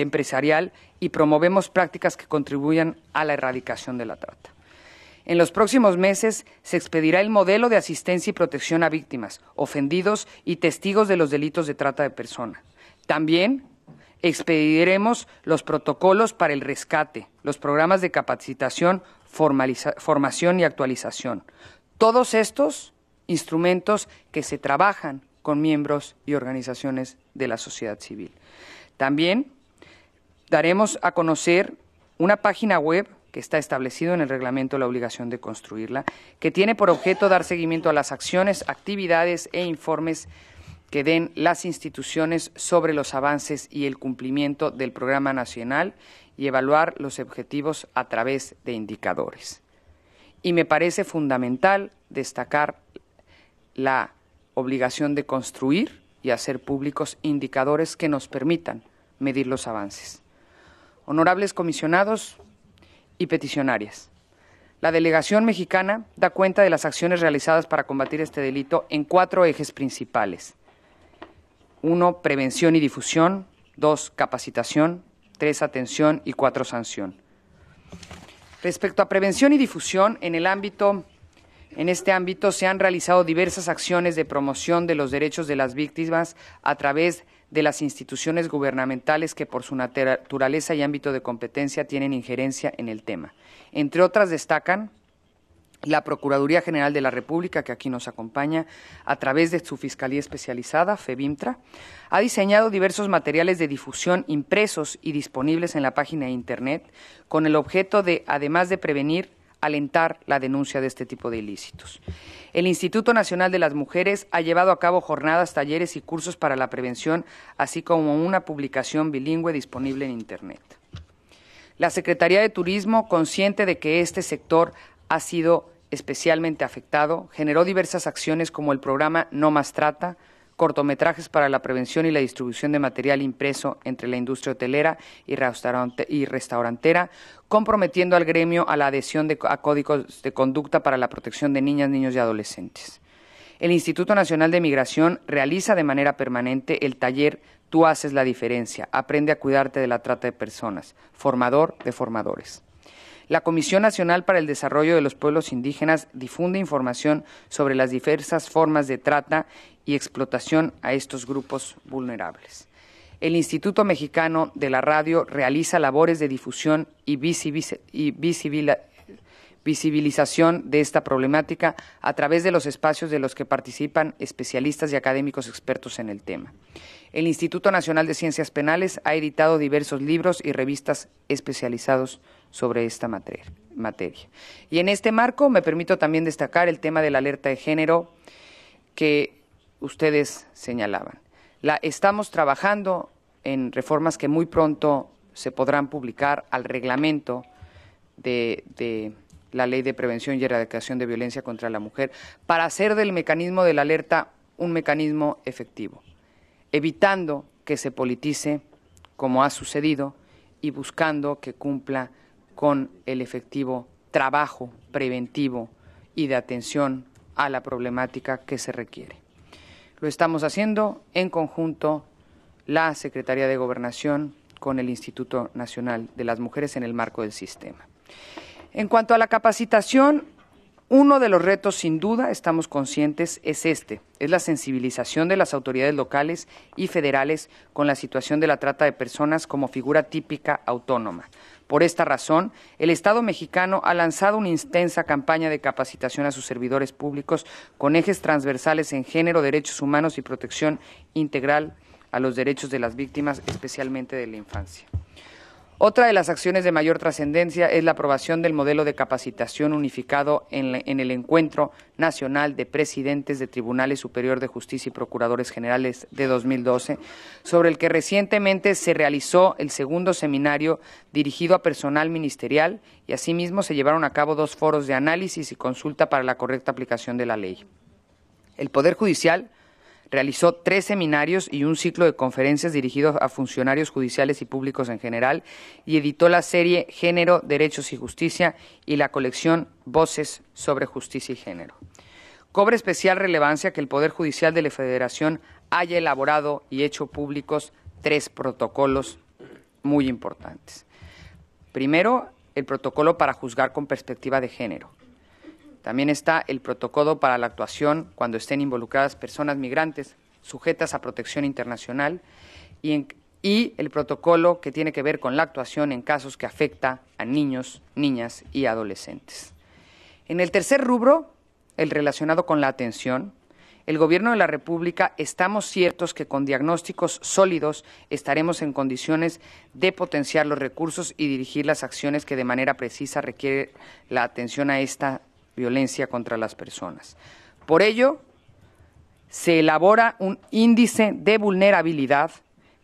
empresarial y promovemos prácticas que contribuyan a la erradicación de la trata. En los próximos meses se expedirá el modelo de asistencia y protección a víctimas, ofendidos y testigos de los delitos de trata de personas. También expediremos los protocolos para el rescate, los programas de capacitación, formación y actualización. Todos estos instrumentos que se trabajan con miembros y organizaciones de la sociedad civil. También daremos a conocer una página web que está establecido en el reglamento la obligación de construirla, que tiene por objeto dar seguimiento a las acciones, actividades e informes que den las instituciones sobre los avances y el cumplimiento del programa nacional y evaluar los objetivos a través de indicadores. Y me parece fundamental destacar la obligación de construir y hacer públicos indicadores que nos permitan medir los avances. Honorables comisionados y peticionarias, la delegación mexicana da cuenta de las acciones realizadas para combatir este delito en cuatro ejes principales. Uno, prevención y difusión. Dos, capacitación. Tres, atención. Y cuatro, sanción. Respecto a prevención y difusión, en el ámbito en este ámbito se han realizado diversas acciones de promoción de los derechos de las víctimas a través de las instituciones gubernamentales que por su naturaleza y ámbito de competencia tienen injerencia en el tema. Entre otras destacan la Procuraduría General de la República, que aquí nos acompaña, a través de su Fiscalía Especializada, FEBIMTRA, ha diseñado diversos materiales de difusión impresos y disponibles en la página de Internet con el objeto de, además de prevenir, alentar la denuncia de este tipo de ilícitos. El Instituto Nacional de las Mujeres ha llevado a cabo jornadas, talleres y cursos para la prevención, así como una publicación bilingüe disponible en Internet. La Secretaría de Turismo, consciente de que este sector ha sido especialmente afectado, generó diversas acciones como el programa No Más Trata, cortometrajes para la prevención y la distribución de material impreso entre la industria hotelera y, restaurantera, comprometiendo al gremio a la adhesión a códigos de conducta para la protección de niñas, niños y adolescentes. El Instituto Nacional de Migración realiza de manera permanente el taller Tú haces la diferencia, aprende a cuidarte de la trata de personas, formador de formadores. La Comisión Nacional para el Desarrollo de los Pueblos Indígenas difunde información sobre las diversas formas de trata y explotación a estos grupos vulnerables. El Instituto Mexicano de la Radio realiza labores de difusión y, visibilización de esta problemática a través de los espacios de los que participan especialistas y académicos expertos en el tema. El Instituto Nacional de Ciencias Penales ha editado diversos libros y revistas especializados sobre esta materia. Y en este marco me permito también destacar el tema de la alerta de género que ustedes señalaban. La, estamos trabajando en reformas que muy pronto se podrán publicar al reglamento de, la Ley de Prevención y Erradicación de Violencia contra la Mujer para hacer del mecanismo de la alerta un mecanismo efectivo, evitando que se politice como ha sucedido y buscando que cumpla con el efectivo trabajo preventivo y de atención a la problemática que se requiere. Lo estamos haciendo en conjunto la Secretaría de Gobernación con el Instituto Nacional de las Mujeres en el marco del sistema. En cuanto a la capacitación, uno de los retos, sin duda, estamos conscientes, es este, es la sensibilización de las autoridades locales y federales con la situación de la trata de personas como figura típica autónoma. Por esta razón, el Estado mexicano ha lanzado una intensa campaña de capacitación a sus servidores públicos con ejes transversales en género, derechos humanos y protección integral a los derechos de las víctimas, especialmente de la infancia. Otra de las acciones de mayor trascendencia es la aprobación del modelo de capacitación unificado en, el Encuentro Nacional de Presidentes de Tribunales Superior de Justicia y Procuradores Generales de 2012, sobre el que recientemente se realizó el segundo seminario dirigido a personal ministerial y asimismo se llevaron a cabo dos foros de análisis y consulta para la correcta aplicación de la ley. El Poder Judicial Realizó tres seminarios y un ciclo de conferencias dirigidos a funcionarios judiciales y públicos en general y editó la serie Género, Derechos y Justicia y la colección Voces sobre Justicia y Género. Cobra especial relevancia que el Poder Judicial de la Federación haya elaborado y hecho públicos tres protocolos muy importantes. Primero, el protocolo para juzgar con perspectiva de género también está el protocolo para la actuación cuando estén involucradas personas migrantes sujetas a protección internacional y, el protocolo que tiene que ver con la actuación en casos que afecta a niños, niñas y adolescentes. En el tercer rubro, el relacionado con la atención, el Gobierno de la República estamos ciertos que con diagnósticos sólidos estaremos en condiciones de potenciar los recursos y dirigir las acciones que de manera precisa requiere la atención a esta violencia contra las personas. Por ello, se elabora un índice de vulnerabilidad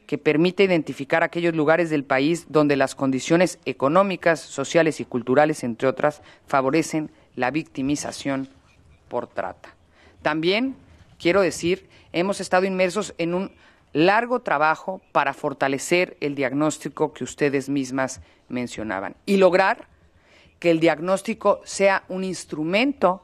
que permite identificar aquellos lugares del país donde las condiciones económicas, sociales y culturales, entre otras, favorecen la victimización por trata. También, quiero decir, hemos estado inmersos en un largo trabajo para fortalecer el diagnóstico que ustedes mismas mencionaban y lograr que el diagnóstico sea un instrumento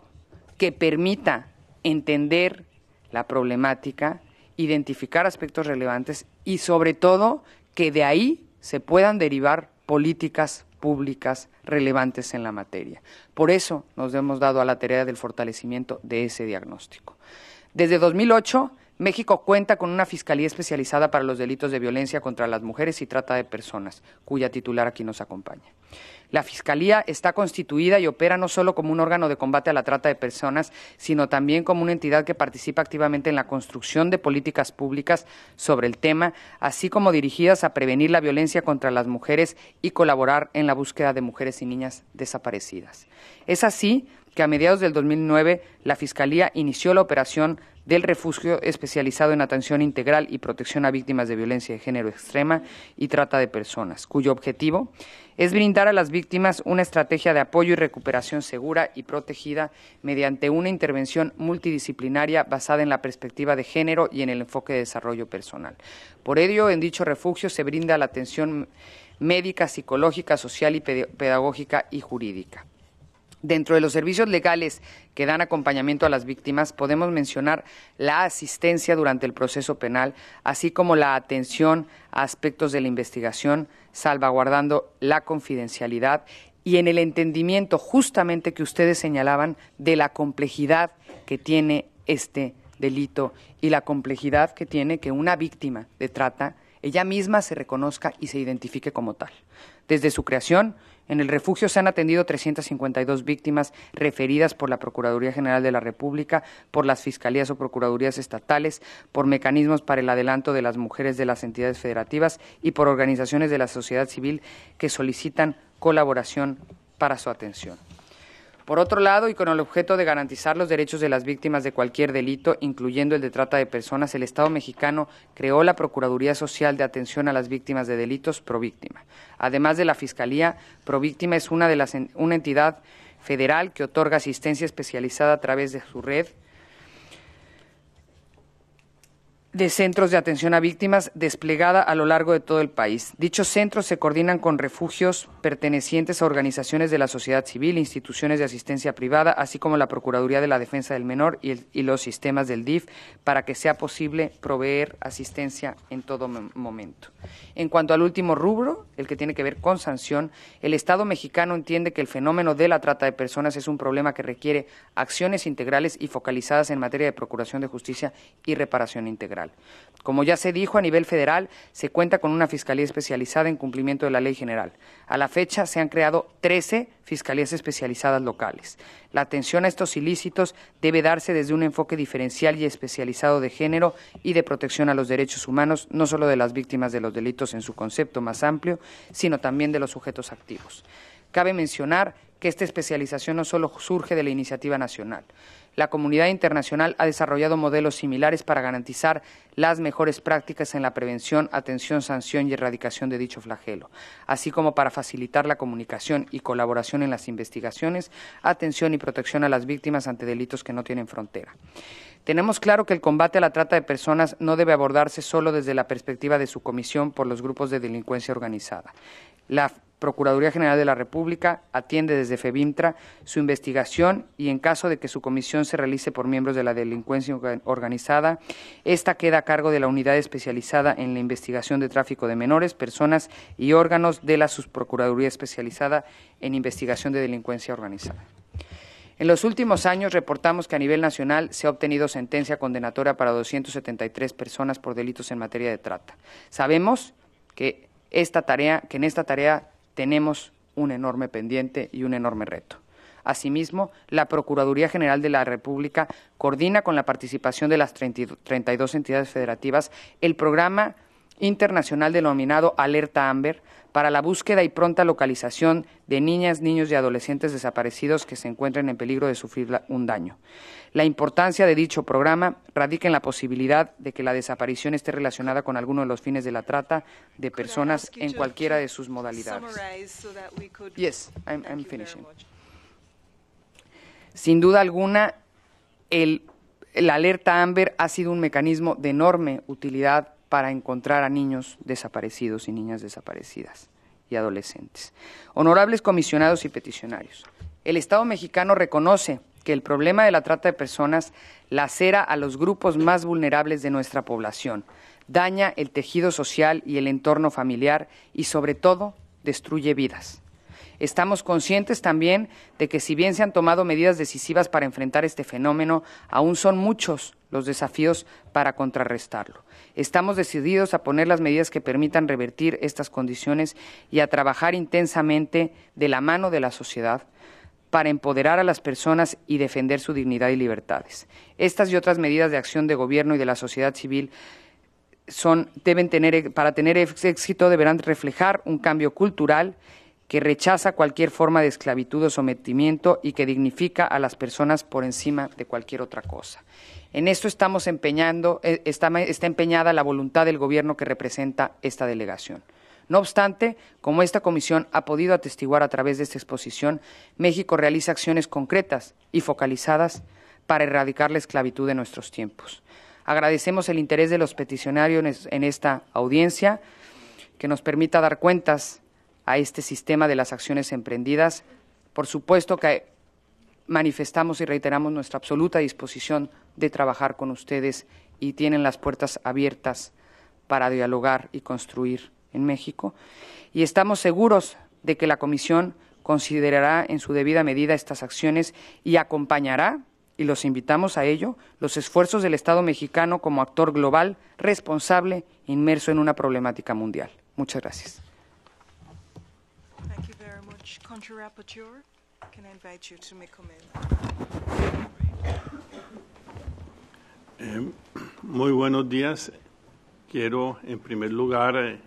que permita entender la problemática, identificar aspectos relevantes y sobre todo que de ahí se puedan derivar políticas públicas relevantes en la materia. Por eso nos hemos dado a la tarea del fortalecimiento de ese diagnóstico. Desde 2008 México cuenta con una Fiscalía especializada para los delitos de violencia contra las mujeres y trata de personas, cuya titular aquí nos acompaña. La Fiscalía está constituida y opera no solo como un órgano de combate a la trata de personas, sino también como una entidad que participa activamente en la construcción de políticas públicas sobre el tema, así como dirigidas a prevenir la violencia contra las mujeres y colaborar en la búsqueda de mujeres y niñas desaparecidas. Es así que a mediados del 2009 la Fiscalía inició la operación del refugio especializado en atención integral y protección a víctimas de violencia de género extrema y trata de personas, cuyo objetivo es brindar a las víctimas una estrategia de apoyo y recuperación segura y protegida mediante una intervención multidisciplinaria basada en la perspectiva de género y en el enfoque de desarrollo personal. Por ello, en dicho refugio se brinda la atención médica, psicológica, social y pedagógica y jurídica. Dentro de los servicios legales que dan acompañamiento a las víctimas, podemos mencionar la asistencia durante el proceso penal, así como la atención a aspectos de la investigación, salvaguardando la confidencialidad y en el entendimiento justamente que ustedes señalaban de la complejidad que tiene este delito y la complejidad que tiene que una víctima de trata ella misma se reconozca y se identifique como tal. Desde su creación, en el refugio se han atendido 352 víctimas referidas por la Procuraduría General de la República, por las Fiscalías o Procuradurías estatales, por mecanismos para el adelanto de las mujeres de las entidades federativas y por organizaciones de la sociedad civil que solicitan colaboración para su atención. Por otro lado, y con el objeto de garantizar los derechos de las víctimas de cualquier delito, incluyendo el de trata de personas, el Estado mexicano creó la Procuraduría Social de Atención a las Víctimas de Delitos Províctima. Además de la Fiscalía, Províctima es una, de las, una entidad federal que otorga asistencia especializada a través de su red de centros de atención a víctimas desplegada a lo largo de todo el país. Dichos centros se coordinan con refugios pertenecientes a organizaciones de la sociedad civil, instituciones de asistencia privada, así como la Procuraduría de la Defensa del Menor y, los sistemas del DIF, para que sea posible proveer asistencia en todo momento. En cuanto al último rubro, el que tiene que ver con sanción, el Estado mexicano entiende que el fenómeno de la trata de personas es un problema que requiere acciones integrales y focalizadas en materia de procuración de justicia y reparación integral. Como ya se dijo, a nivel federal se cuenta con una fiscalía especializada en cumplimiento de la ley general. A la fecha se han creado 13 fiscalías especializadas locales. La atención a estos ilícitos debe darse desde un enfoque diferencial y especializado de género y de protección a los derechos humanos, no solo de las víctimas de los delitos en su concepto más amplio, sino también de los sujetos activos. Cabe mencionar que esta especialización no solo surge de la iniciativa nacional la comunidad internacional ha desarrollado modelos similares para garantizar las mejores prácticas en la prevención, atención, sanción y erradicación de dicho flagelo, así como para facilitar la comunicación y colaboración en las investigaciones, atención y protección a las víctimas ante delitos que no tienen frontera. Tenemos claro que el combate a la trata de personas no debe abordarse solo desde la perspectiva de su comisión por los grupos de delincuencia organizada. La Procuraduría General de la República atiende desde FEBIMTRA su investigación y en caso de que su comisión se realice por miembros de la delincuencia organizada, esta queda a cargo de la unidad especializada en la investigación de tráfico de menores, personas y órganos de la Subprocuraduría especializada en investigación de delincuencia organizada. En los últimos años reportamos que a nivel nacional se ha obtenido sentencia condenatoria para 273 personas por delitos en materia de trata. Sabemos que esta tarea, que en esta tarea tenemos un enorme pendiente y un enorme reto. Asimismo, la Procuraduría General de la República coordina con la participación de las 32 entidades federativas el programa internacional denominado Alerta Amber para la búsqueda y pronta localización de niñas, niños y adolescentes desaparecidos que se encuentren en peligro de sufrir un daño. La importancia de dicho programa radica en la posibilidad de que la desaparición esté relacionada con alguno de los fines de la trata de personas en cualquiera de sus modalidades. Yes, I'm, finishing. Sin duda alguna, el, la alerta Amber ha sido un mecanismo de enorme utilidad para encontrar a niños desaparecidos y niñas desaparecidas y adolescentes. Honorables comisionados y peticionarios, el Estado mexicano reconoce que el problema de la trata de personas lacera a los grupos más vulnerables de nuestra población, daña el tejido social y el entorno familiar y, sobre todo, destruye vidas. Estamos conscientes también de que si bien se han tomado medidas decisivas para enfrentar este fenómeno, aún son muchos los desafíos para contrarrestarlo. Estamos decididos a poner las medidas que permitan revertir estas condiciones y a trabajar intensamente de la mano de la sociedad para empoderar a las personas y defender su dignidad y libertades. Estas y otras medidas de acción de gobierno y de la sociedad civil son, deben tener, para tener éxito deberán reflejar un cambio cultural que rechaza cualquier forma de esclavitud o sometimiento y que dignifica a las personas por encima de cualquier otra cosa. En esto estamos empeñando, eh, está, está empeñada la voluntad del Gobierno que representa esta delegación. No obstante, como esta comisión ha podido atestiguar a través de esta exposición, México realiza acciones concretas y focalizadas para erradicar la esclavitud de nuestros tiempos. Agradecemos el interés de los peticionarios en esta audiencia, que nos permita dar cuentas a este sistema de las acciones emprendidas. Por supuesto que manifestamos y reiteramos nuestra absoluta disposición de trabajar con ustedes y tienen las puertas abiertas para dialogar y construir en México. Y estamos seguros de que la Comisión considerará en su debida medida estas acciones y acompañará, y los invitamos a ello, los esfuerzos del Estado mexicano como actor global responsable inmerso en una problemática mundial. Muchas gracias. Rapporteur, can I invite you? Eh, muy buenos días. Quiero, en primer lugar, eh,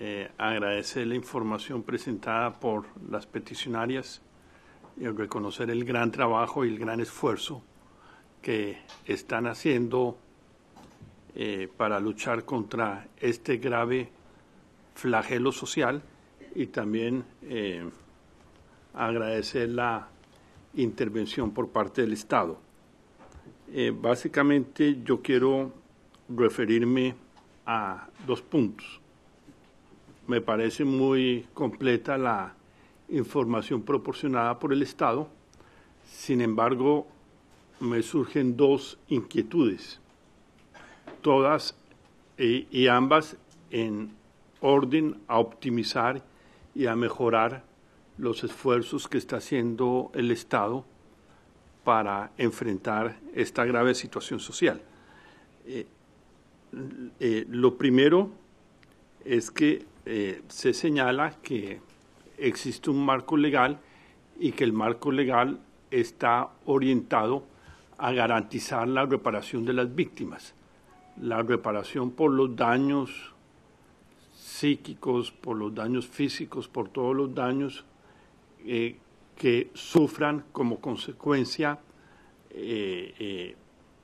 eh, agradecer la información presentada por las peticionarias y reconocer el gran trabajo y el gran esfuerzo que están haciendo eh, para luchar contra este grave flagelo social y también eh, agradecer la intervención por parte del Estado. Eh, básicamente yo quiero referirme a dos puntos. Me parece muy completa la información proporcionada por el Estado, sin embargo, me surgen dos inquietudes, todas eh, y ambas en orden a optimizar y a mejorar los esfuerzos que está haciendo el Estado para enfrentar esta grave situación social. Eh, eh, lo primero es que eh, se señala que existe un marco legal y que el marco legal está orientado a garantizar la reparación de las víctimas, la reparación por los daños psíquicos, por los daños físicos, por todos los daños eh, que sufran como consecuencia eh, eh,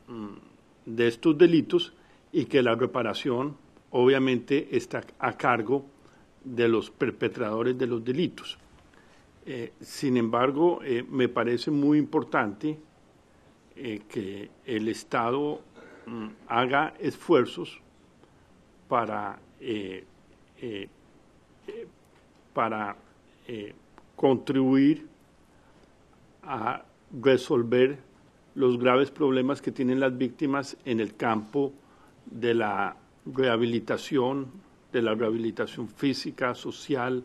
mm, de estos delitos y que la reparación obviamente está a cargo de los perpetradores de los delitos. sin embargo, me parece muy importante que el Estado mm, haga esfuerzos para, para contribuir a resolver los graves problemas que tienen las víctimas en el campo de la rehabilitación, de la rehabilitación física, social,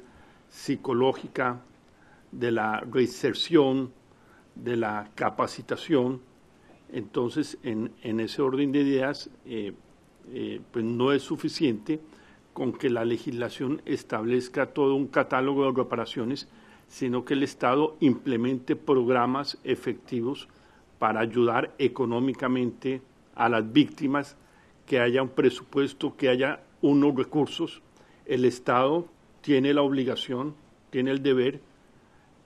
psicológica, de la reinserción, de la capacitación. Entonces, en, ese orden de ideas, eh, eh, pues no es suficiente con que la legislación establezca todo un catálogo de reparaciones, sino que el Estado implemente programas efectivos para ayudar económicamente a las víctimas, que haya un presupuesto, que haya unos recursos. El Estado tiene la obligación, tiene el deber,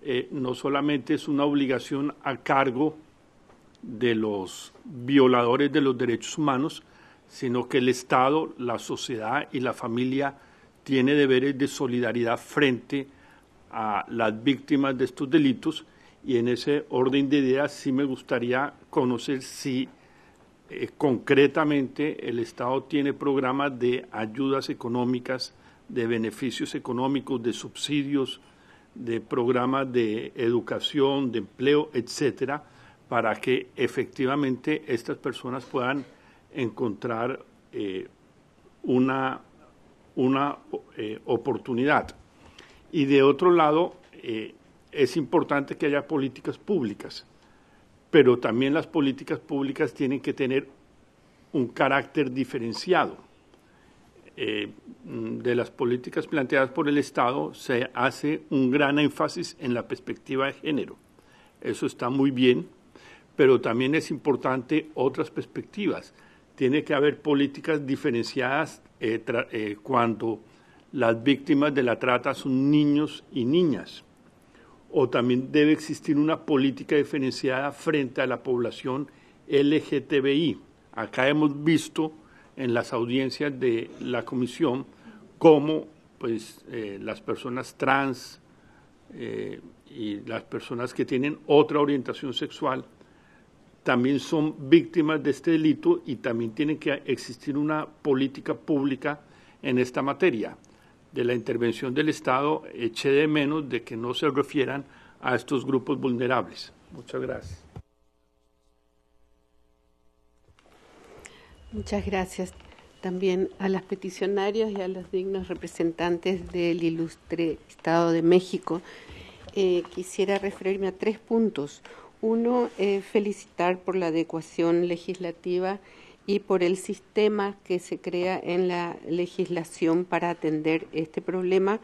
eh, no solamente es una obligación a cargo de los violadores de los derechos humanos, sino que el Estado, la sociedad y la familia tiene deberes de solidaridad frente a las víctimas de estos delitos. Y en ese orden de ideas sí me gustaría conocer si eh, concretamente el Estado tiene programas de ayudas económicas, de beneficios económicos, de subsidios, de programas de educación, de empleo, etcétera, para que efectivamente estas personas puedan encontrar eh, una, una eh, oportunidad. Y de otro lado, eh, es importante que haya políticas públicas, pero también las políticas públicas tienen que tener un carácter diferenciado. De las políticas planteadas por el Estado se hace un gran énfasis en la perspectiva de género. Eso está muy bien, pero también es importante otras perspectivas. Tiene que haber políticas diferenciadas eh, cuando las víctimas de la trata son niños y niñas. O también debe existir una política diferenciada frente a la población LGTBI. Acá hemos visto en las audiencias de la comisión cómo pues, eh, las personas trans eh, y las personas que tienen otra orientación sexual también son víctimas de este delito y también tiene que existir una política pública en esta materia de la intervención del Estado eché de menos de que no se refieran a estos grupos vulnerables. Muchas gracias. Muchas gracias también a las peticionarias y a los dignos representantes del ilustre Estado de México. Eh, quisiera referirme a tres puntos. Uno, eh, felicitar por la adecuación legislativa y por el sistema que se crea en la legislación para atender este problema,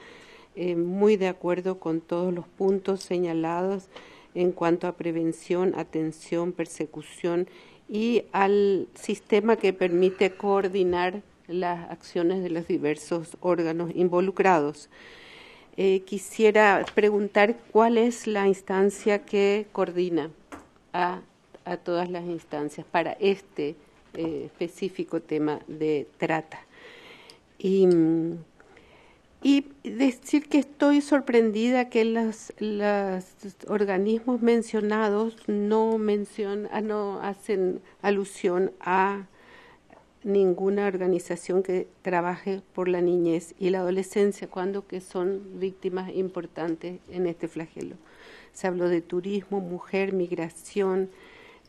eh, muy de acuerdo con todos los puntos señalados en cuanto a prevención, atención, persecución y al sistema que permite coordinar las acciones de los diversos órganos involucrados. Eh, quisiera preguntar cuál es la instancia que coordina a, a todas las instancias para este eh, específico tema de trata. Y Y decir que estoy sorprendida que los, organismos mencionados no, ah, no hacen alusión a ninguna organización que trabaje por la niñez y la adolescencia cuando que son víctimas importantes en este flagelo. Se habló de turismo, mujer, migración.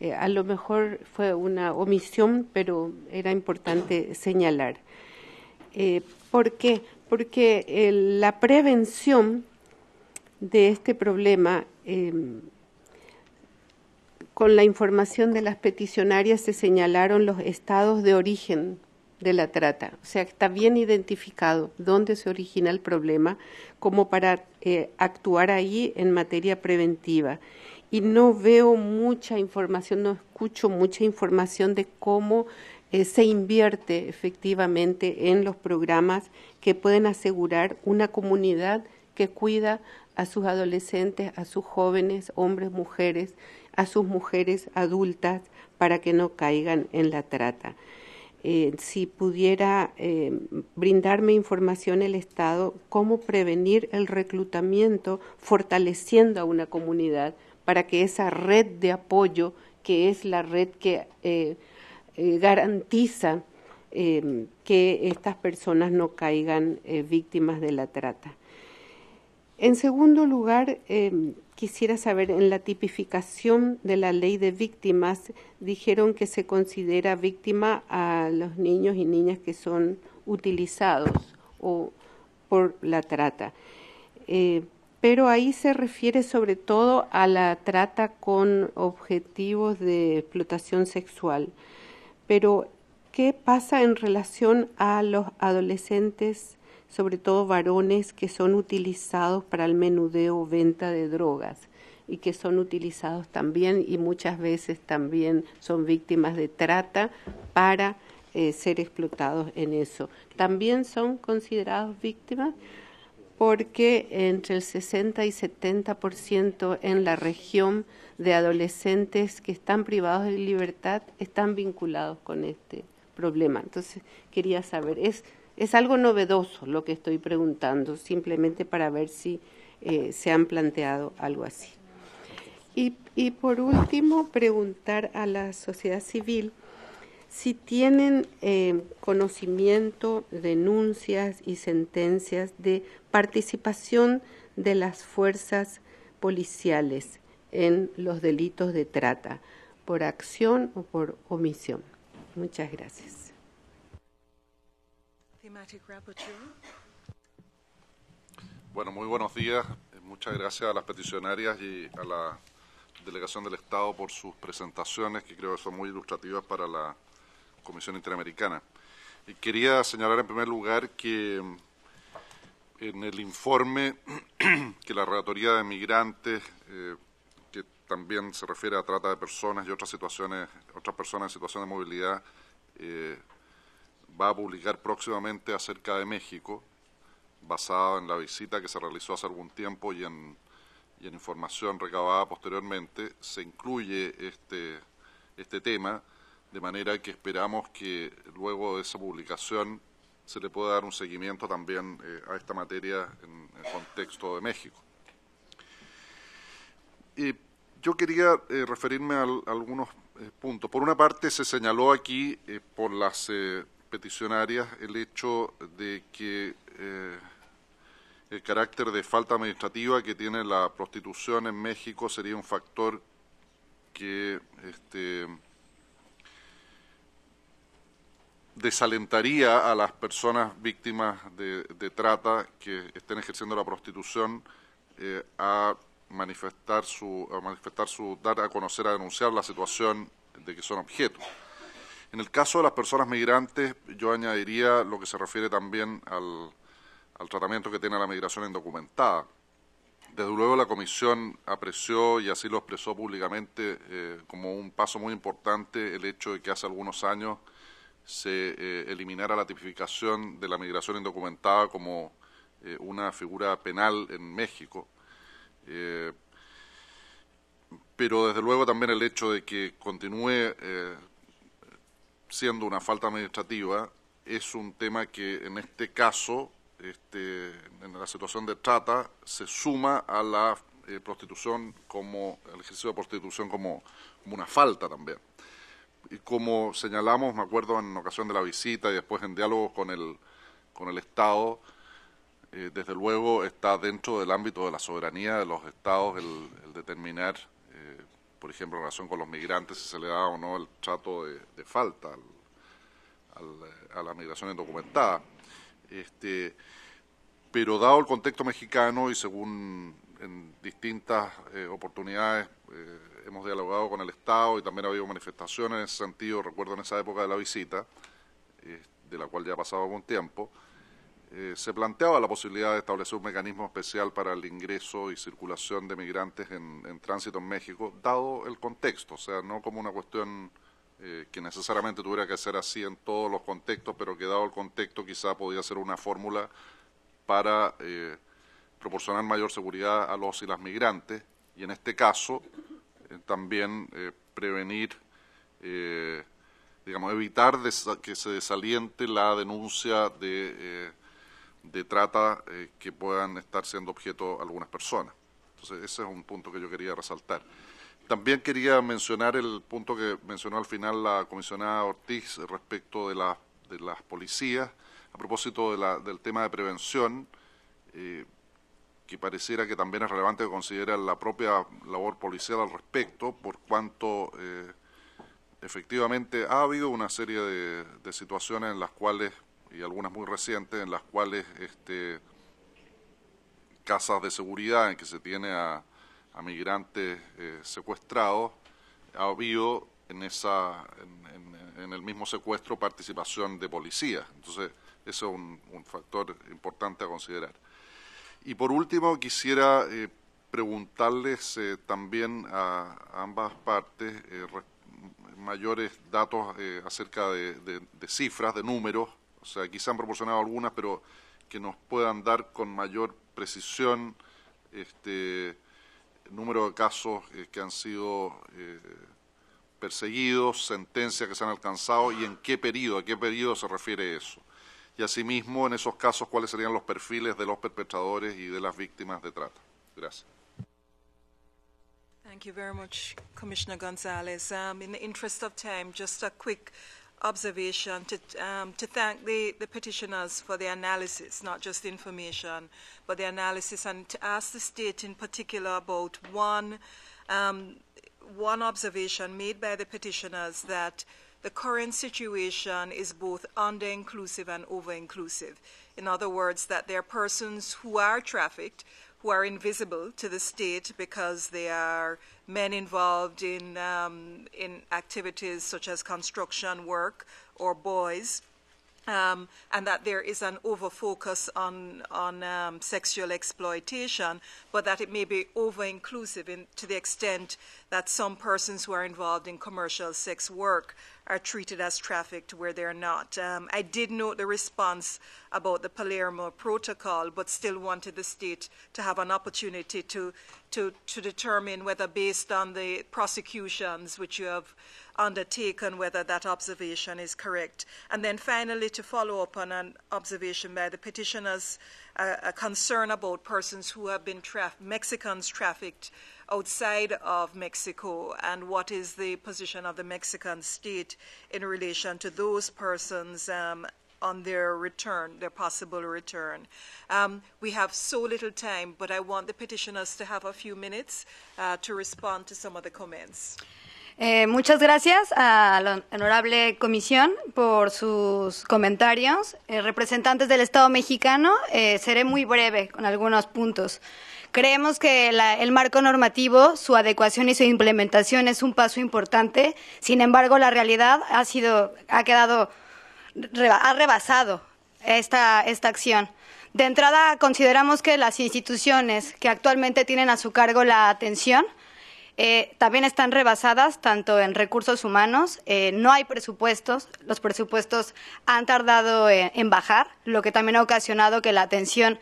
Eh, a lo mejor fue una omisión, pero era importante señalar. Eh, ¿Por qué? porque la prevención de este problema, em, con la información de las peticionarias se señalaron los estados de origen de la trata, o sea, está bien identificado dónde se origina el problema como para eh, actuar ahí en materia preventiva. Y no veo mucha información, no escucho mucha información de cómo eh, se invierte efectivamente en los programas que pueden asegurar una comunidad que cuida a sus adolescentes, a sus jóvenes, hombres, mujeres, a sus mujeres adultas para que no caigan en la trata. Eh, si pudiera eh, brindarme información el Estado, cómo prevenir el reclutamiento fortaleciendo a una comunidad para que esa red de apoyo, que es la red que eh, garantiza que estas personas no caigan víctimas de la trata. En segundo lugar, em, quisiera saber, en la tipificación de la ley de víctimas, dijeron que se considera víctima a los niños y niñas que son utilizados o por la trata. Eh, pero ahí se refiere sobre todo a la trata con objetivos de explotación sexual. Pero, ¿qué pasa en relación a los adolescentes, sobre todo varones, que son utilizados para el menudeo o venta de drogas? y que son utilizados también y muchas veces también son víctimas de trata para eh, ser explotados en eso. También son considerados víctimas porque entre el 60 y 70% en la región de adolescentes que están privados de libertad están vinculados con este problema. Entonces, quería saber, es, es algo novedoso lo que estoy preguntando, simplemente para ver si eh, se han planteado algo así. Y, y por último, preguntar a la sociedad civil si tienen eh, conocimiento, denuncias y sentencias de participación de las fuerzas policiales en los delitos de trata, por acción o por omisión. Muchas gracias. Bueno, muy buenos días. Muchas gracias a las peticionarias y a la delegación del Estado por sus presentaciones, que creo que son muy ilustrativas para la Comisión Interamericana. Y quería señalar en primer lugar que mm, en el informe que la Relatoría de Migrantes, eh, que también se refiere a trata de personas y otras situaciones, otras personas en situación de movilidad, eh, va a publicar próximamente acerca de México, basado en la visita que se realizó hace algún tiempo y en, y en información recabada posteriormente, se incluye este, este tema de manera que esperamos que luego de esa publicación se le pueda dar un seguimiento también eh, a esta materia en el contexto de México. yo quería eh, referirme a, algunos eh, puntos. Por una parte, se señaló aquí por las peticionarias el hecho de que el carácter de falta administrativa que tiene la prostitución en México sería un factor que este, desalentaría a las personas víctimas de, trata que estén ejerciendo la prostitución eh, a manifestar su a manifestar su dar a conocer a denunciar la situación de que son objeto. En el caso de las personas migrantes, yo añadiría lo que se refiere también al, tratamiento que tiene la migración indocumentada. Desde luego la Comisión apreció y así lo expresó públicamente eh, como un paso muy importante el hecho de que hace algunos años se eh, eliminara la tipificación de la migración indocumentada como eh, una figura penal en México. Pero desde luego también el hecho de que continúe siendo una falta administrativa es un tema que en este caso este, en la situación de trata se suma a la eh, prostitución como el ejercicio de prostitución como, una falta también. Y como señalamos, me acuerdo en ocasión de la visita y después en diálogo con el, con el Estado, eh, desde luego está dentro del ámbito de la soberanía de los Estados el, determinar, por ejemplo, en relación con los migrantes, si se le da o no el trato de, falta a la migración indocumentada. Este, pero dado el contexto mexicano y según en distintas eh, oportunidades eh, hemos dialogado con el Estado y también ha habido manifestaciones en ese sentido, recuerdo en esa época de la visita, eh, de la cual ya ha pasado algún tiempo, se planteaba la posibilidad de establecer un mecanismo especial para el ingreso y circulación de migrantes en, en tránsito en México, dado el contexto, o sea, no como una cuestión que necesariamente tuviera que ser así en todos los contextos, pero que dado el contexto quizá podía ser una fórmula para proporcionar mayor seguridad a los y las migrantes y en este caso eh, también eh, prevenir, eh, digamos, evitar que se desaliente la denuncia de, de trata que puedan estar siendo objeto algunas personas. Entonces, ese es un punto que yo quería resaltar. También quería mencionar el punto que mencionó al final la comisionada Ortiz respecto de, la, de las policías, a propósito de la, del tema de prevención que pareciera que también es relevante que considera la propia labor policial al respecto, por cuanto eh, efectivamente ha habido una serie de, situaciones en las cuales, y algunas muy recientes, en las cuales este, casas de seguridad en que se tiene a, migrantes eh, secuestrados, ha habido en, esa, en, el mismo secuestro participación de policías. Entonces, eso es un factor importante a considerar. Y por último, quisiera eh, preguntarles eh, también a, ambas partes mayores datos acerca de, cifras, de números, o sea, quizá han proporcionado algunas, pero que nos puedan dar con mayor precisión este número de casos que han sido perseguidos, sentencias que se han alcanzado y en qué periodo, a qué periodo se refiere eso y asimismo, en esos casos, cuáles serían los perfiles de los perpetradores y de las víctimas de trata. Gracias. Thank you very much, Commissioner. Um, in the just a quick observation to, um, to thank the, the petitioners for the analysis, not just the information, but the analysis, and to ask the state in particular about one, um, one observation made by the petitioners that the current situation is both under inclusive and over inclusive. In other words, that there are persons who are trafficked who are invisible to the state because they are men involved in, um, in activities such as construction work or boys um, and that there is an overfocus on on um, sexual exploitation, but that it may be over inclusive to the extent that some persons who are involved in commercial sex work are treated as trafficked where they're not. Um, I did note the response about the Palermo Protocol, but still wanted the state to have an opportunity to to to determine whether, based on the prosecutions which you have undertaken whether that observation is correct. And then finally, to follow up on an observation by the petitioners, uh, a concern about persons who have been traf- Mexicans trafficked outside of Mexico, and what is the position of the Mexican state in relation to those persons um, on their return, their possible return. Um, we have so little time, but I want the petitioners to have a few minutes uh, to respond to some of the comments. Eh, muchas gracias a la honorable comisión por sus comentarios. Eh, representantes del Estado mexicano, eh, seré muy breve con algunos puntos. Creemos que el marco normativo, su adecuación y su implementación es un paso importante. Sin embargo, la realidad ha sido, ha quedado, ha rebasado esta, esta acción. De entrada, consideramos que las instituciones que actualmente tienen a su cargo la atención eh, también están rebasadas tanto en recursos humanos, eh, no hay presupuestos, los presupuestos han tardado en, bajar, lo que también ha ocasionado que la atención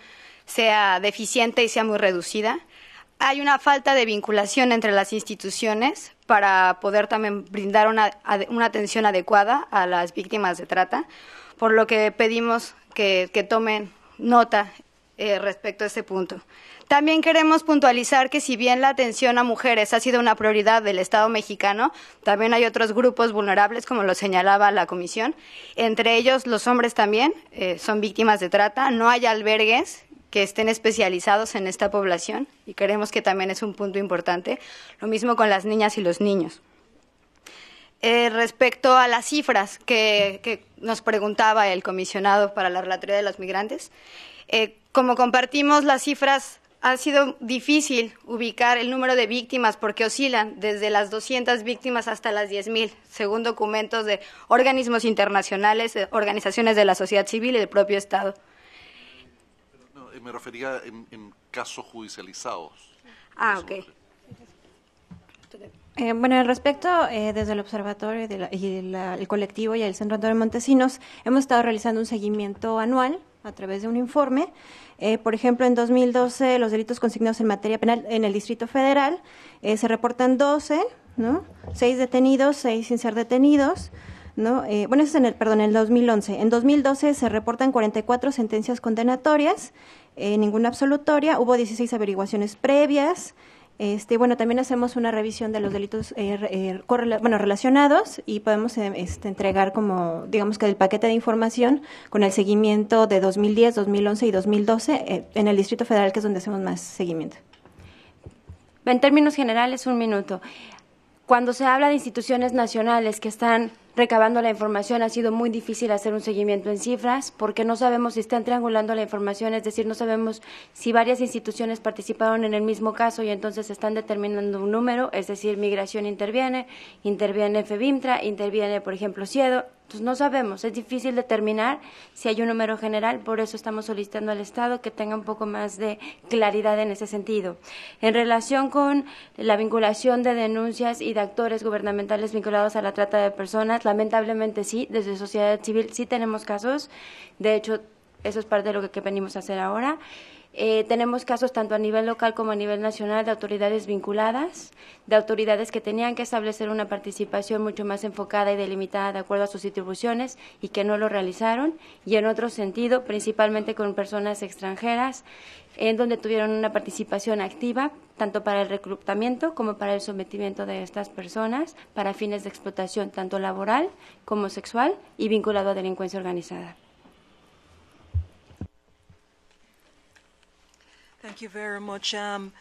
sea deficiente y sea muy reducida. Hay una falta de vinculación entre las instituciones para poder también brindar una, atención adecuada a las víctimas de trata, por lo que pedimos que, que tomen nota eh, respecto a este punto. También queremos puntualizar que si bien la atención a mujeres ha sido una prioridad del Estado mexicano, también hay otros grupos vulnerables, como lo señalaba la Comisión. Entre ellos, los hombres también eh, son víctimas de trata. No hay albergues que estén especializados en esta población y creemos que también es un punto importante. Lo mismo con las niñas y los niños. Eh, respecto a las cifras que, nos preguntaba el comisionado para la relatoría de los migrantes, eh, como compartimos las cifras, ha sido difícil ubicar el número de víctimas porque oscilan desde las 200 víctimas hasta las 10.000, según documentos de organismos internacionales, organizaciones de la sociedad civil y del propio Estado. Eh, me refería en, casos judicializados. Ah, ok. Eh, bueno, al respecto, eh, desde el observatorio y, el colectivo y el Centro Antonio Montesinos hemos estado realizando un seguimiento anual a través de un informe. Eh, por ejemplo, en 2012 los delitos consignados en materia penal en el Distrito Federal se reportan 12, ¿no? 6 detenidos, 6 sin ser detenidos. ¿no? bueno, eso es en el, perdón, en el 2011. En 2012 se reportan 44 sentencias condenatorias, ninguna absolutoria, hubo 16 averiguaciones previas, este, bueno, también hacemos una revisión de los delitos eh, eh, bueno, relacionados y podemos eh, este, entregar como, digamos que el paquete de información con el seguimiento de 2010, 2011 y 2012 en el Distrito Federal, que es donde hacemos más seguimiento. En términos generales, un minuto. Cuando se habla de instituciones nacionales que están recabando la información ha sido muy difícil hacer un seguimiento en cifras porque no sabemos si están triangulando la información, es decir, no sabemos si varias instituciones participaron en el mismo caso y entonces están determinando un número, es decir, migración interviene, interviene FEBIMTRA, interviene, por ejemplo, CIEDO, pues no sabemos, es difícil determinar si hay un número general, por eso estamos solicitando al Estado que tenga un poco más de claridad en ese sentido. En relación con la vinculación de denuncias y de actores gubernamentales vinculados a la trata de personas, lamentablemente sí, desde sociedad civil sí tenemos casos, de hecho, eso es parte de lo que venimos a hacer ahora. Eh, tenemos casos tanto a nivel local como a nivel nacional de autoridades vinculadas, de autoridades que tenían que establecer una participación mucho más enfocada y delimitada de acuerdo a sus distribuciones y que no lo realizaron, y en otro sentido, principalmente con personas extranjeras, en donde tuvieron una participación activa tanto para el reclutamiento como para el sometimiento de estas personas para fines de explotación tanto laboral como sexual y vinculado a delincuencia organizada. Thank you very much. Um,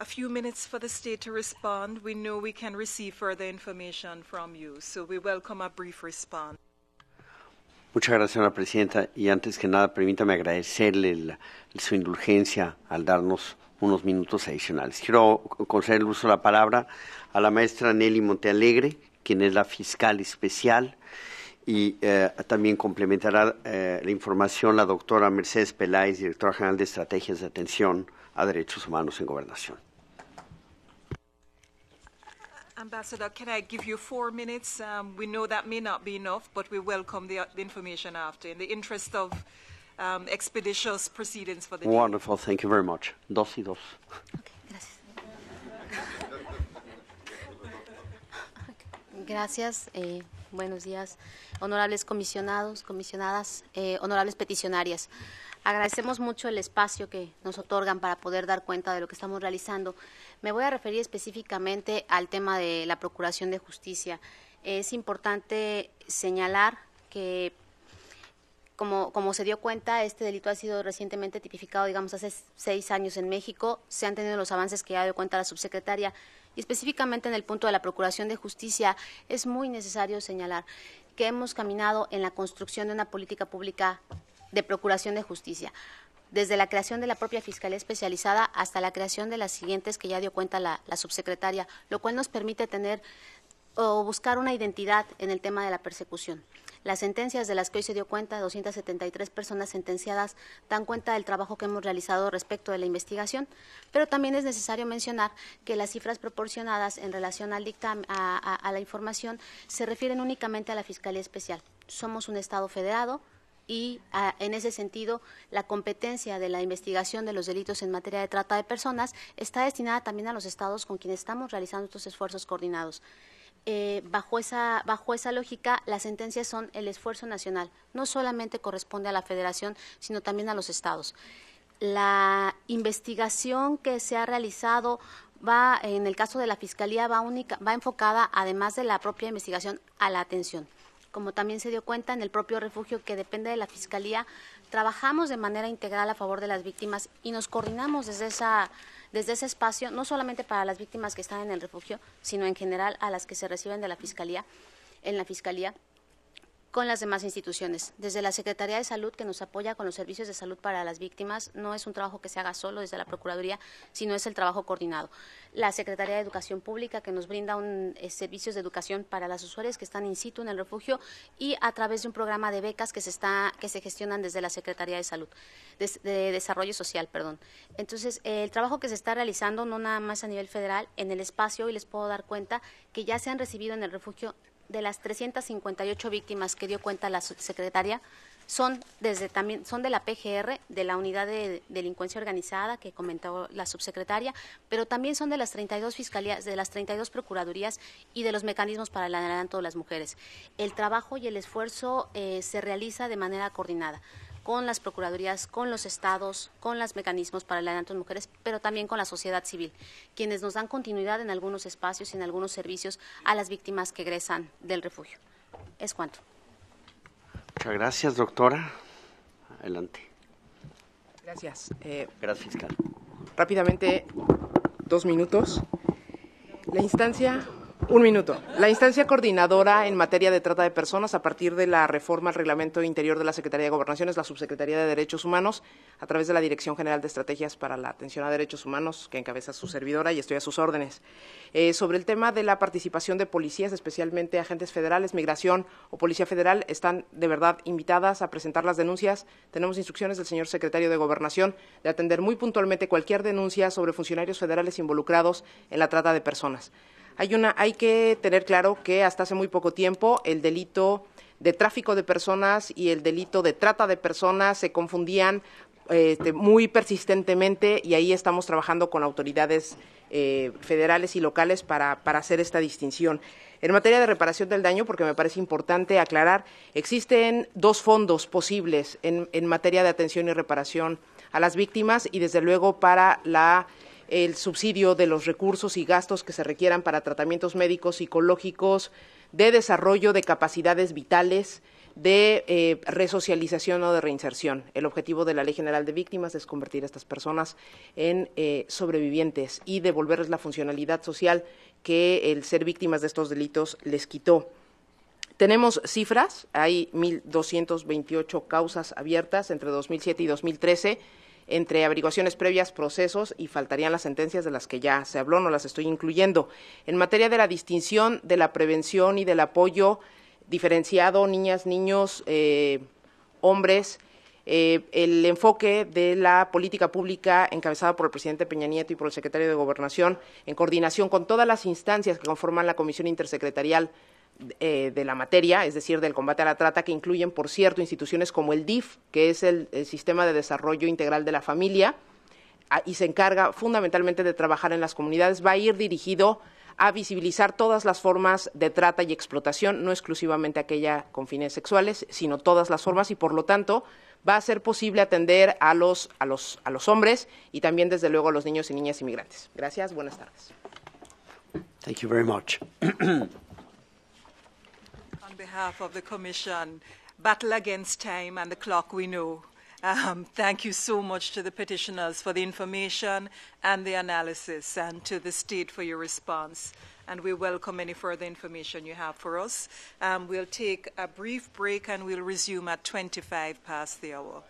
a few minutes for the state to respond. We know we can receive further information from you, so we welcome a brief response. Muchas gracias, señora presidenta. Y antes que nada, permítame agradecerle su indulgencia al darnos unos minutos adicionales. Quiero conceder el uso de la palabra a la maestra Nelly Montealegre, quien es la fiscal especial y eh, también complementará eh, la información la doctora Mercedes Peláez, directora general de Estrategias de Atención a Derechos Humanos en Gobernación. Ambassador, can I give you four minutes? Um, we know that may not be enough, but we welcome the, the information after in the interest of um, expeditious proceedings for the Wonderful, thank you very much. Dos y dos. Okay, gracias. gracias. Eh, buenos días honorables comisionados, comisionadas, eh, honorables peticionarias. Agradecemos mucho el espacio que nos otorgan para poder dar cuenta de lo que estamos realizando. Me voy a referir específicamente al tema de la Procuración de Justicia. Es importante señalar que como, como, se dio cuenta, este delito ha sido recientemente tipificado, digamos, hace seis años en México. Se han tenido los avances que ya dio cuenta la subsecretaria. Y específicamente en el punto de la Procuración de Justicia, es muy necesario señalar que hemos caminado en la construcción de una política pública de procuración de justicia, desde la creación de la propia Fiscalía Especializada hasta la creación de las siguientes que ya dio cuenta la, subsecretaria, lo cual nos permite tener o buscar una identidad en el tema de la persecución. Las sentencias de las que hoy se dio cuenta, 273 personas sentenciadas, dan cuenta del trabajo que hemos realizado respecto de la investigación, pero también es necesario mencionar que las cifras proporcionadas en relación al dictamen, a, la información se refieren únicamente a la Fiscalía Especial. Somos un Estado federado, y en ese sentido la competencia de la investigación de los delitos en materia de trata de personas está destinada también a los estados con quienes estamos realizando estos esfuerzos coordinados. Eh, bajo, esa, bajo esa lógica, las sentencias son el esfuerzo nacional. No solamente corresponde a la federación, sino también a los estados. La investigación que se ha realizado va, en el caso de la Fiscalía, va, única, va enfocada, además de la propia investigación, a la atención. Como también se dio cuenta en el propio refugio que depende de la Fiscalía, trabajamos de manera integral a favor de las víctimas y nos coordinamos desde esa desde ese espacio, no solamente para las víctimas que están en el refugio, sino en general a las que se reciben de la Fiscalía, en la Fiscalía con las demás instituciones. Desde la Secretaría de Salud, que nos apoya con los servicios de salud para las víctimas, no es un trabajo que se haga solo desde la Procuraduría, sino es el trabajo coordinado. La Secretaría de Educación Pública, que nos brinda un, eh, servicios de educación para las usuarias que están in situ en el refugio y a través de un programa de becas que se, está, gestionan desde la Secretaría de Salud, de, Desarrollo Social, perdón. Entonces, el trabajo que se está realizando, no nada más a nivel federal, en el espacio, y les puedo dar cuenta que ya se han recibido en el refugio de las 358 víctimas que dio cuenta la secretaria son desde también son de la PGR, de la unidad de delincuencia organizada que comentó la subsecretaria, pero también son de las 32 fiscalías, de las 32 procuradurías y de los mecanismos para el adelanto de las mujeres. El trabajo y el esfuerzo eh, se realiza de manera coordinada con las procuradurías, con los estados, con los mecanismos para el adelanto de mujeres, pero también con la sociedad civil, quienes nos dan continuidad en algunos espacios y en algunos servicios a las víctimas que egresan del refugio. Es cuanto. Muchas gracias, doctora. Adelante. Gracias. Eh, gracias, fiscal. Rápidamente, dos minutos. La instancia un minuto. La instancia coordinadora en materia de trata de personas a partir de la reforma al reglamento interior de la Secretaría de Gobernación es la Subsecretaría de Derechos Humanos a través de la Dirección General de Estrategias para la Atención a Derechos Humanos que encabeza su servidora y estoy a sus órdenes. Eh, sobre el tema de la participación de policías, especialmente agentes federales, migración o policía federal, están de verdad invitadas a presentar las denuncias. Tenemos instrucciones del señor secretario de Gobernación de atender muy puntualmente cualquier denuncia sobre funcionarios federales involucrados en la trata de personas. Hay, una, hay que tener claro que hasta hace muy poco tiempo el delito de tráfico de personas y el delito de trata de personas se confundían este, muy persistentemente y ahí estamos trabajando con autoridades eh, federales y locales para, hacer esta distinción. En materia de reparación del daño, porque me parece importante aclarar, existen dos fondos posibles en, en materia de atención y reparación a las víctimas y, desde luego, para la el subsidio de los recursos y gastos que se requieran para tratamientos médicos, psicológicos, de desarrollo de capacidades vitales, de eh, resocialización o de reinserción. El objetivo de la Ley General de Víctimas es convertir a estas personas en eh, sobrevivientes y devolverles la funcionalidad social que el ser víctimas de estos delitos les quitó. Tenemos cifras, hay 1.228 causas abiertas entre 2007 y 2013 entre averiguaciones previas, procesos y faltarían las sentencias de las que ya se habló, no las estoy incluyendo. En materia de la distinción, de la prevención y del apoyo diferenciado, niñas, niños, eh, hombres, eh, el enfoque de la política pública encabezada por el presidente Peña Nieto y por el secretario de Gobernación, en coordinación con todas las instancias que conforman la Comisión Intersecretarial eh, de la materia, es decir, del combate a la trata, que incluyen, por cierto, instituciones como el DIF, que es el, Sistema de Desarrollo Integral de la Familia, y se encarga fundamentalmente de trabajar en las comunidades, va a ir dirigido a visibilizar todas las formas de trata y explotación, no exclusivamente aquella con fines sexuales, sino todas las formas y por lo tanto va a ser posible atender a los, a los, a los hombres y también desde luego a los niños y niñas inmigrantes. Gracias, buenas tardes. Thank you. behalf of the Commission, battle against time and the clock we know. Um, thank you so much to the petitioners for the information and the analysis, and to the state for your response. And we welcome any further information you have for us. Um, we'll take a brief break and we'll resume at 25 past the hour.